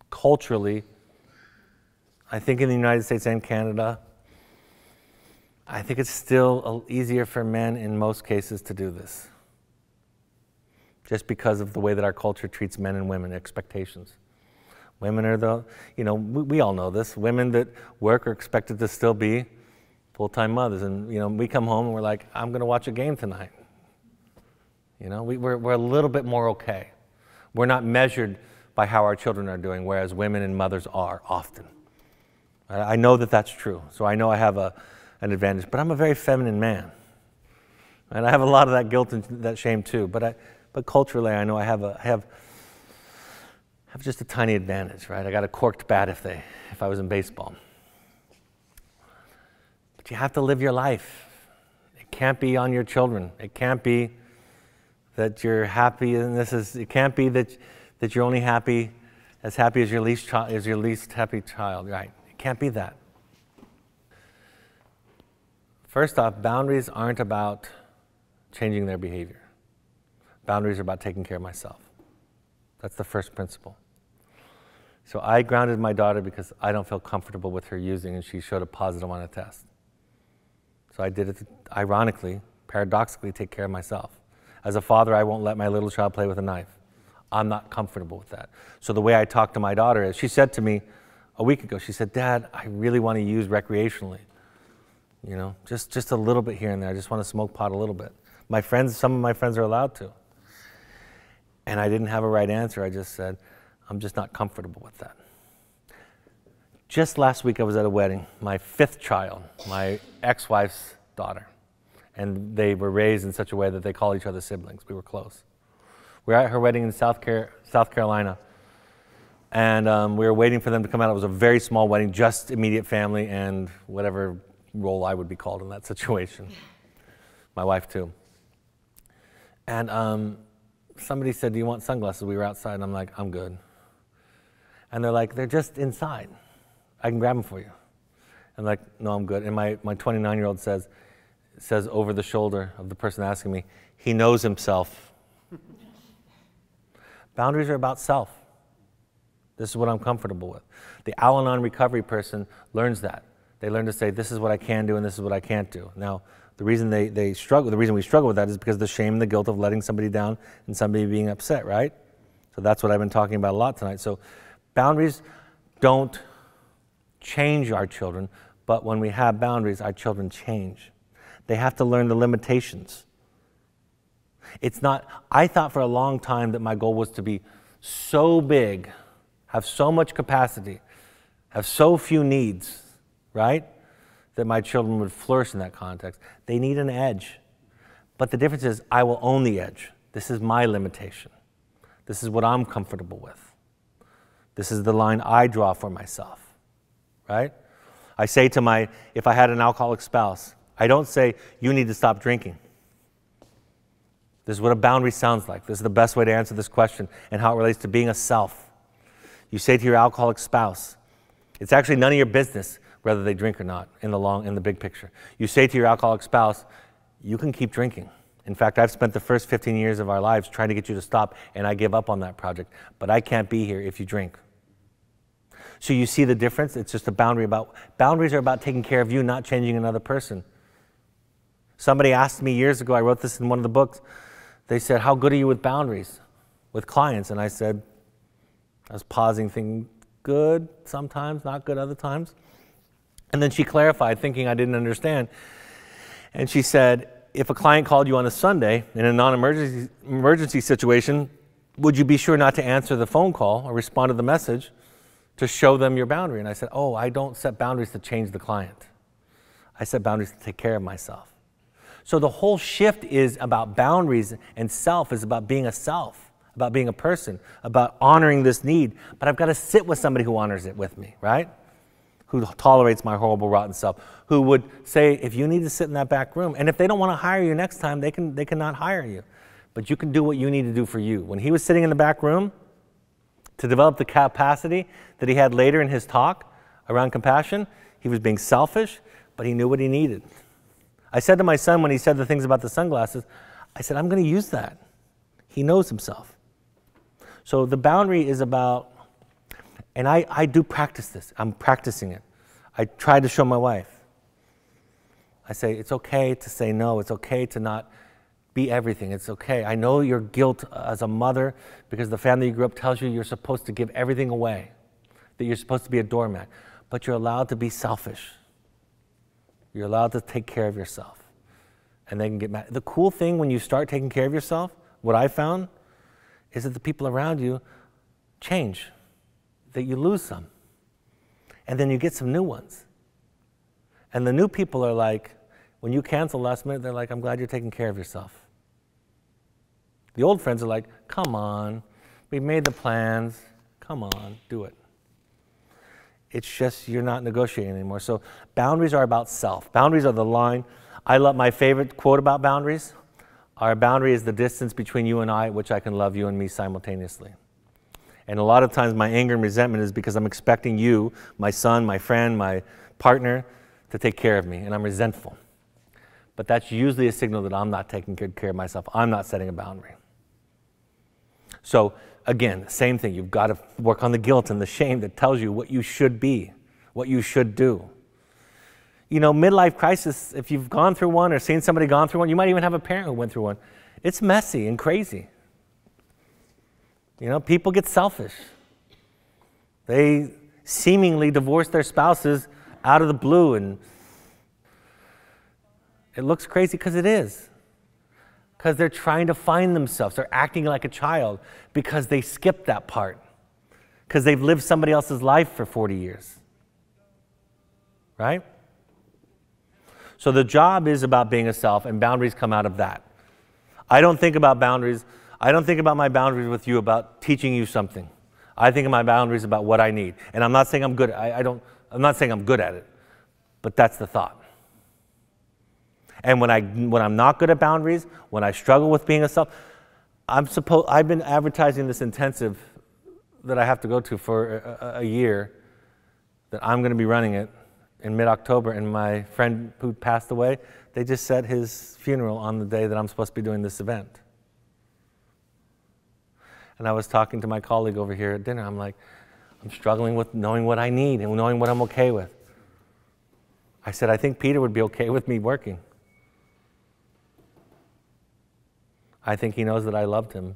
culturally, I think in the United States and Canada, I think it's still uh, easier for men in most cases to do this. Just because of the way that our culture treats men and women, expectations. Women are the, you know, we, we all know this. Women that work are expected to still be full time mothers. And, you know, we come home and we're like, I'm going to watch a game tonight. You know, we, we're, we're a little bit more okay. We're not measured by how our children are doing, whereas women and mothers are often. I know that that's true, so I know I have a, an advantage, but I'm a very feminine man. And I have a lot of that guilt and that shame too, but, I, but culturally, I know I have, a, I have, have just a tiny advantage, right? I got a corked bat if, they, if I was in baseball. But you have to live your life. It can't be on your children. It can't be that you're happy, and this is, it can't be that, that you're only happy, as happy as your least, chi- as your least happy child, right? It can't be that. First off, boundaries aren't about changing their behavior. Boundaries are about taking care of myself. That's the first principle. So I grounded my daughter because I don't feel comfortable with her using, and she showed a positive on a test. So I did it, ironically, paradoxically, take care of myself. As a father, I won't let my little child play with a knife. I'm not comfortable with that. So the way I talk to my daughter is, she said to me a week ago, she said, Dad, I really want to use recreationally. You know, just, just a little bit here and there. I just want to smoke pot a little bit. My friends, some of my friends are allowed to. And I didn't have a right answer. I just said, I'm just not comfortable with that. Just last week, I was at a wedding, my fifth child, my ex wife's daughter and they were raised in such a way that they call each other siblings. We were close. We were at her wedding in South, Car- South Carolina, and um, we were waiting for them to come out. It was a very small wedding, just immediate family and whatever role I would be called in that situation. My wife, too. And um, somebody said, Do you want sunglasses? We were outside, and I'm like, I'm good. And they're like, They're just inside. I can grab them for you. I'm like, No, I'm good. And my 29 year old says, says over the shoulder of the person asking me, he knows himself. Boundaries are about self. This is what I'm comfortable with. The Al Anon recovery person learns that. They learn to say, this is what I can do and this is what I can't do. Now, the reason they, they struggle, the reason we struggle with that is because the shame and the guilt of letting somebody down and somebody being upset, right? So that's what I've been talking about a lot tonight. So boundaries don't change our children, but when we have boundaries, our children change. They have to learn the limitations. It's not, I thought for a long time that my goal was to be so big, have so much capacity, have so few needs, right? That my children would flourish in that context. They need an edge. But the difference is, I will own the edge. This is my limitation. This is what I'm comfortable with. This is the line I draw for myself, right? I say to my, if I had an alcoholic spouse, I don't say, you need to stop drinking. This is what a boundary sounds like. This is the best way to answer this question and how it relates to being a self. You say to your alcoholic spouse, it's actually none of your business whether they drink or not in the long in the big picture. You say to your alcoholic spouse, you can keep drinking. In fact, I've spent the first 15 years of our lives trying to get you to stop, and I give up on that project. But I can't be here if you drink. So you see the difference? It's just a boundary about boundaries are about taking care of you, not changing another person. Somebody asked me years ago, I wrote this in one of the books. They said, How good are you with boundaries with clients? And I said, I was pausing, thinking, Good sometimes, not good other times. And then she clarified, thinking I didn't understand. And she said, If a client called you on a Sunday in a non emergency emergency situation, would you be sure not to answer the phone call or respond to the message to show them your boundary? And I said, Oh, I don't set boundaries to change the client. I set boundaries to take care of myself. So the whole shift is about boundaries, and self is about being a self, about being a person, about honoring this need. But I've got to sit with somebody who honors it with me, right? Who tolerates my horrible, rotten self, who would say, if you need to sit in that back room, and if they don't want to hire you next time, they, can, they cannot hire you. But you can do what you need to do for you. When he was sitting in the back room to develop the capacity that he had later in his talk around compassion, he was being selfish, but he knew what he needed. I said to my son when he said the things about the sunglasses, I said, I'm going to use that. He knows himself. So the boundary is about, and I, I do practice this, I'm practicing it. I try to show my wife. I say, it's okay to say no, it's okay to not be everything, it's okay. I know your guilt as a mother because the family you grew up tells you you're supposed to give everything away, that you're supposed to be a doormat, but you're allowed to be selfish. You're allowed to take care of yourself. And they can get mad. The cool thing when you start taking care of yourself, what I found, is that the people around you, change, that you lose some, and then you get some new ones. And the new people are like, when you cancel last minute, they're like, I'm glad you're taking care of yourself. The old friends are like, come on, we made the plans, come on, do it. It's just you're not negotiating anymore. So boundaries are about self. Boundaries are the line. I love my favorite quote about boundaries. Our boundary is the distance between you and I, which I can love you and me simultaneously. And a lot of times my anger and resentment is because I'm expecting you, my son, my friend, my partner, to take care of me, and I'm resentful. But that's usually a signal that I'm not taking good care of myself. I'm not setting a boundary. So, again, same thing. You've got to work on the guilt and the shame that tells you what you should be, what you should do. You know, midlife crisis, if you've gone through one or seen somebody gone through one, you might even have a parent who went through one. It's messy and crazy. You know, people get selfish. They seemingly divorce their spouses out of the blue, and it looks crazy because it is. Because they're trying to find themselves. They're acting like a child because they skipped that part. Because they've lived somebody else's life for 40 years. Right? So the job is about being a self, and boundaries come out of that. I don't think about boundaries I don't think about my boundaries with you about teaching you something. I think of my boundaries about what I need. And I'm not saying I'm good. I, I don't, I'm not saying I'm good at it, but that's the thought. And when, I, when I'm not good at boundaries, when I struggle with being a self, I'm supposed, I've been advertising this intensive that I have to go to for a, a year, that I'm going to be running it in mid October. And my friend who passed away, they just set his funeral on the day that I'm supposed to be doing this event. And I was talking to my colleague over here at dinner. I'm like, I'm struggling with knowing what I need and knowing what I'm okay with. I said, I think Peter would be okay with me working. I think he knows that I loved him.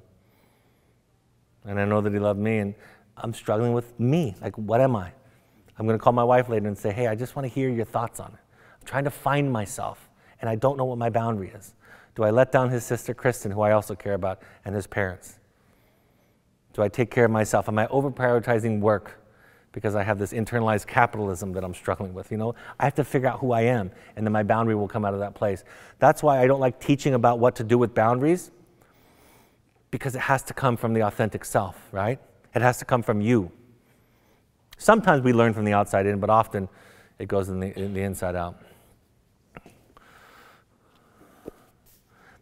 And I know that he loved me. And I'm struggling with me. Like, what am I? I'm going to call my wife later and say, hey, I just want to hear your thoughts on it. I'm trying to find myself, and I don't know what my boundary is. Do I let down his sister, Kristen, who I also care about, and his parents? Do I take care of myself? Am I over prioritizing work because I have this internalized capitalism that I'm struggling with? You know, I have to figure out who I am, and then my boundary will come out of that place. That's why I don't like teaching about what to do with boundaries because it has to come from the authentic self, right? It has to come from you. Sometimes we learn from the outside in, but often it goes in the, in the inside out.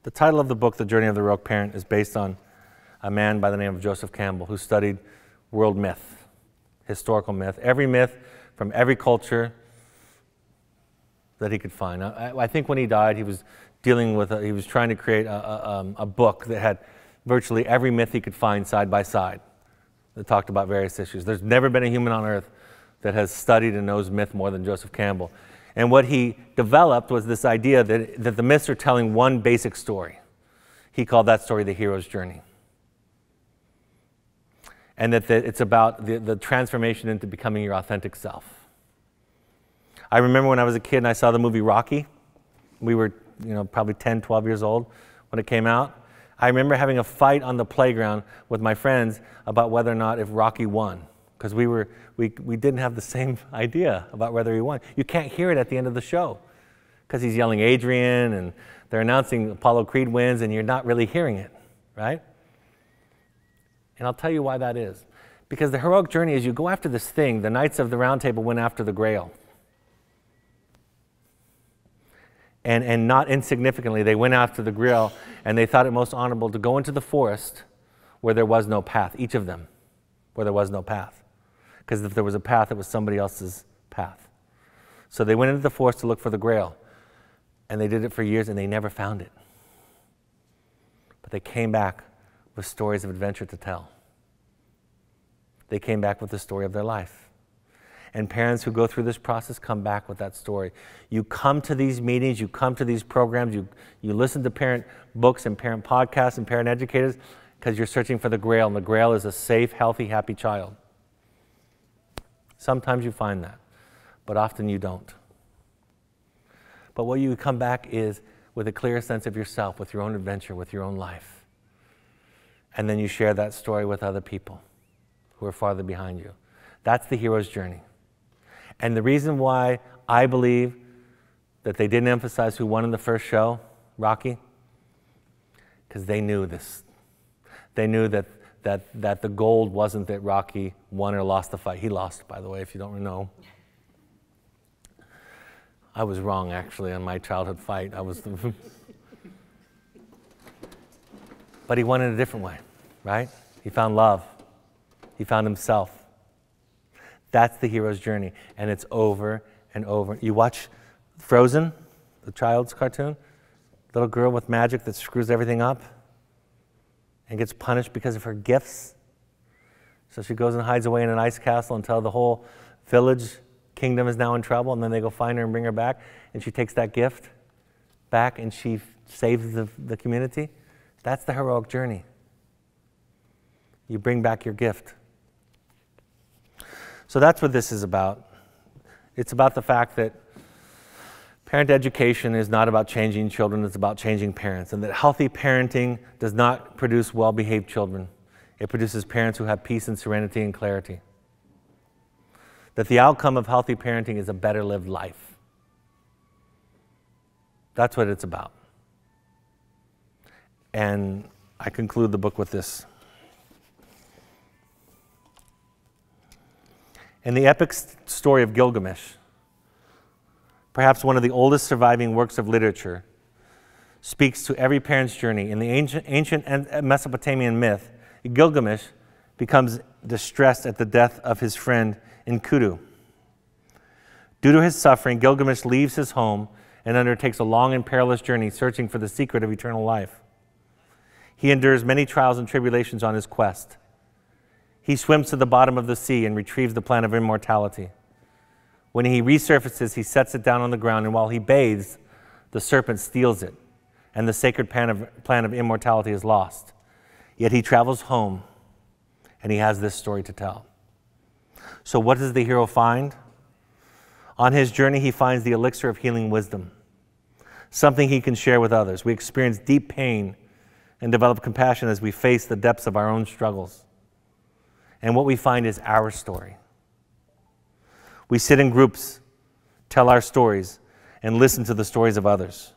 The title of the book, The Journey of the Heroic Parent, is based on a man by the name of Joseph Campbell who studied world myth, historical myth, every myth from every culture that he could find. I, I think when he died, he was dealing with, a, he was trying to create a, a, um, a book that had virtually every myth he could find side by side that talked about various issues. There's never been a human on earth that has studied and knows myth more than Joseph Campbell. And what he developed was this idea that, that the myths are telling one basic story. He called that story the hero's journey and that the, it's about the, the transformation into becoming your authentic self. I remember when I was a kid and I saw the movie Rocky. We were, you know, probably 10, 12 years old when it came out. I remember having a fight on the playground with my friends about whether or not if Rocky won, because we, were, we, we didn't have the same idea about whether he won. You can't hear it at the end of the show because he's yelling Adrian and they're announcing Apollo Creed wins and you're not really hearing it, right? And I'll tell you why that is. Because the heroic journey is you go after this thing, the Knights of the Round Table went after the Grail. And, and not insignificantly, they went after the Grail and they thought it most honorable to go into the forest where there was no path, each of them, where there was no path. Because if there was a path, it was somebody else's path. So they went into the forest to look for the Grail. And they did it for years and they never found it. But they came back with stories of adventure to tell. They came back with the story of their life. And parents who go through this process come back with that story. You come to these meetings, you come to these programs, you, you listen to parent books and parent podcasts and parent educators because you're searching for the grail, and the grail is a safe, healthy, happy child. Sometimes you find that, but often you don't. But what you come back is with a clear sense of yourself, with your own adventure, with your own life. And then you share that story with other people who are farther behind you. That's the hero's journey. And the reason why I believe that they didn't emphasize who won in the first show, Rocky, because they knew this. They knew that, that, that the gold wasn't that Rocky won or lost the fight. He lost, by the way, if you don't know. I was wrong, actually, on my childhood fight. I was the but he won in a different way, right? He found love. He found himself. That's the hero's journey, and it's over and over. You watch Frozen, the child's cartoon, little girl with magic that screws everything up and gets punished because of her gifts. So she goes and hides away in an ice castle until the whole village kingdom is now in trouble, and then they go find her and bring her back, and she takes that gift back and she saves the, the community. That's the heroic journey. You bring back your gift. So that's what this is about. It's about the fact that parent education is not about changing children, it's about changing parents. And that healthy parenting does not produce well behaved children, it produces parents who have peace and serenity and clarity. That the outcome of healthy parenting is a better lived life. That's what it's about. And I conclude the book with this. In the epic story of Gilgamesh, perhaps one of the oldest surviving works of literature, speaks to every parent's journey. In the ancient, ancient uh, Mesopotamian myth, Gilgamesh becomes distressed at the death of his friend Enkidu. Due to his suffering, Gilgamesh leaves his home and undertakes a long and perilous journey searching for the secret of eternal life. He endures many trials and tribulations on his quest. He swims to the bottom of the sea and retrieves the plant of immortality. When he resurfaces, he sets it down on the ground, and while he bathes, the serpent steals it, and the sacred plant of, of immortality is lost. Yet he travels home, and he has this story to tell. So, what does the hero find? On his journey, he finds the elixir of healing wisdom, something he can share with others. We experience deep pain and develop compassion as we face the depths of our own struggles. And what we find is our story. We sit in groups, tell our stories, and listen to the stories of others.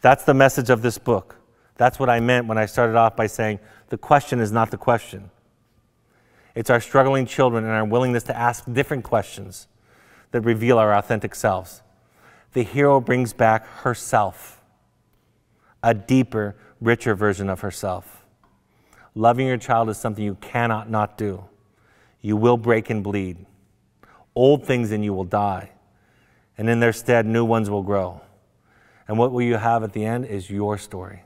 That's the message of this book. That's what I meant when I started off by saying the question is not the question. It's our struggling children and our willingness to ask different questions that reveal our authentic selves. The hero brings back herself, a deeper, richer version of herself. Loving your child is something you cannot not do. You will break and bleed. Old things in you will die, and in their stead, new ones will grow. And what will you have at the end is your story.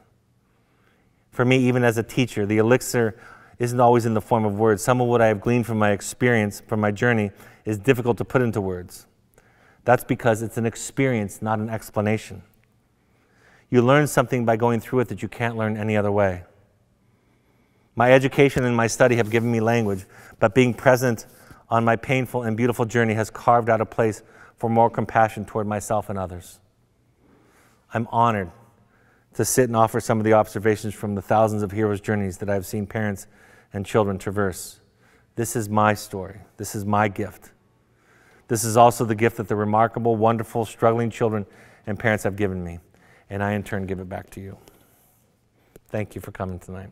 For me, even as a teacher, the elixir isn't always in the form of words. Some of what I have gleaned from my experience, from my journey, is difficult to put into words. That's because it's an experience, not an explanation. You learn something by going through it that you can't learn any other way. My education and my study have given me language, but being present on my painful and beautiful journey has carved out a place for more compassion toward myself and others. I'm honored to sit and offer some of the observations from the thousands of heroes' journeys that I've seen parents and children traverse. This is my story. This is my gift. This is also the gift that the remarkable, wonderful, struggling children and parents have given me and I in turn give it back to you. Thank you for coming tonight.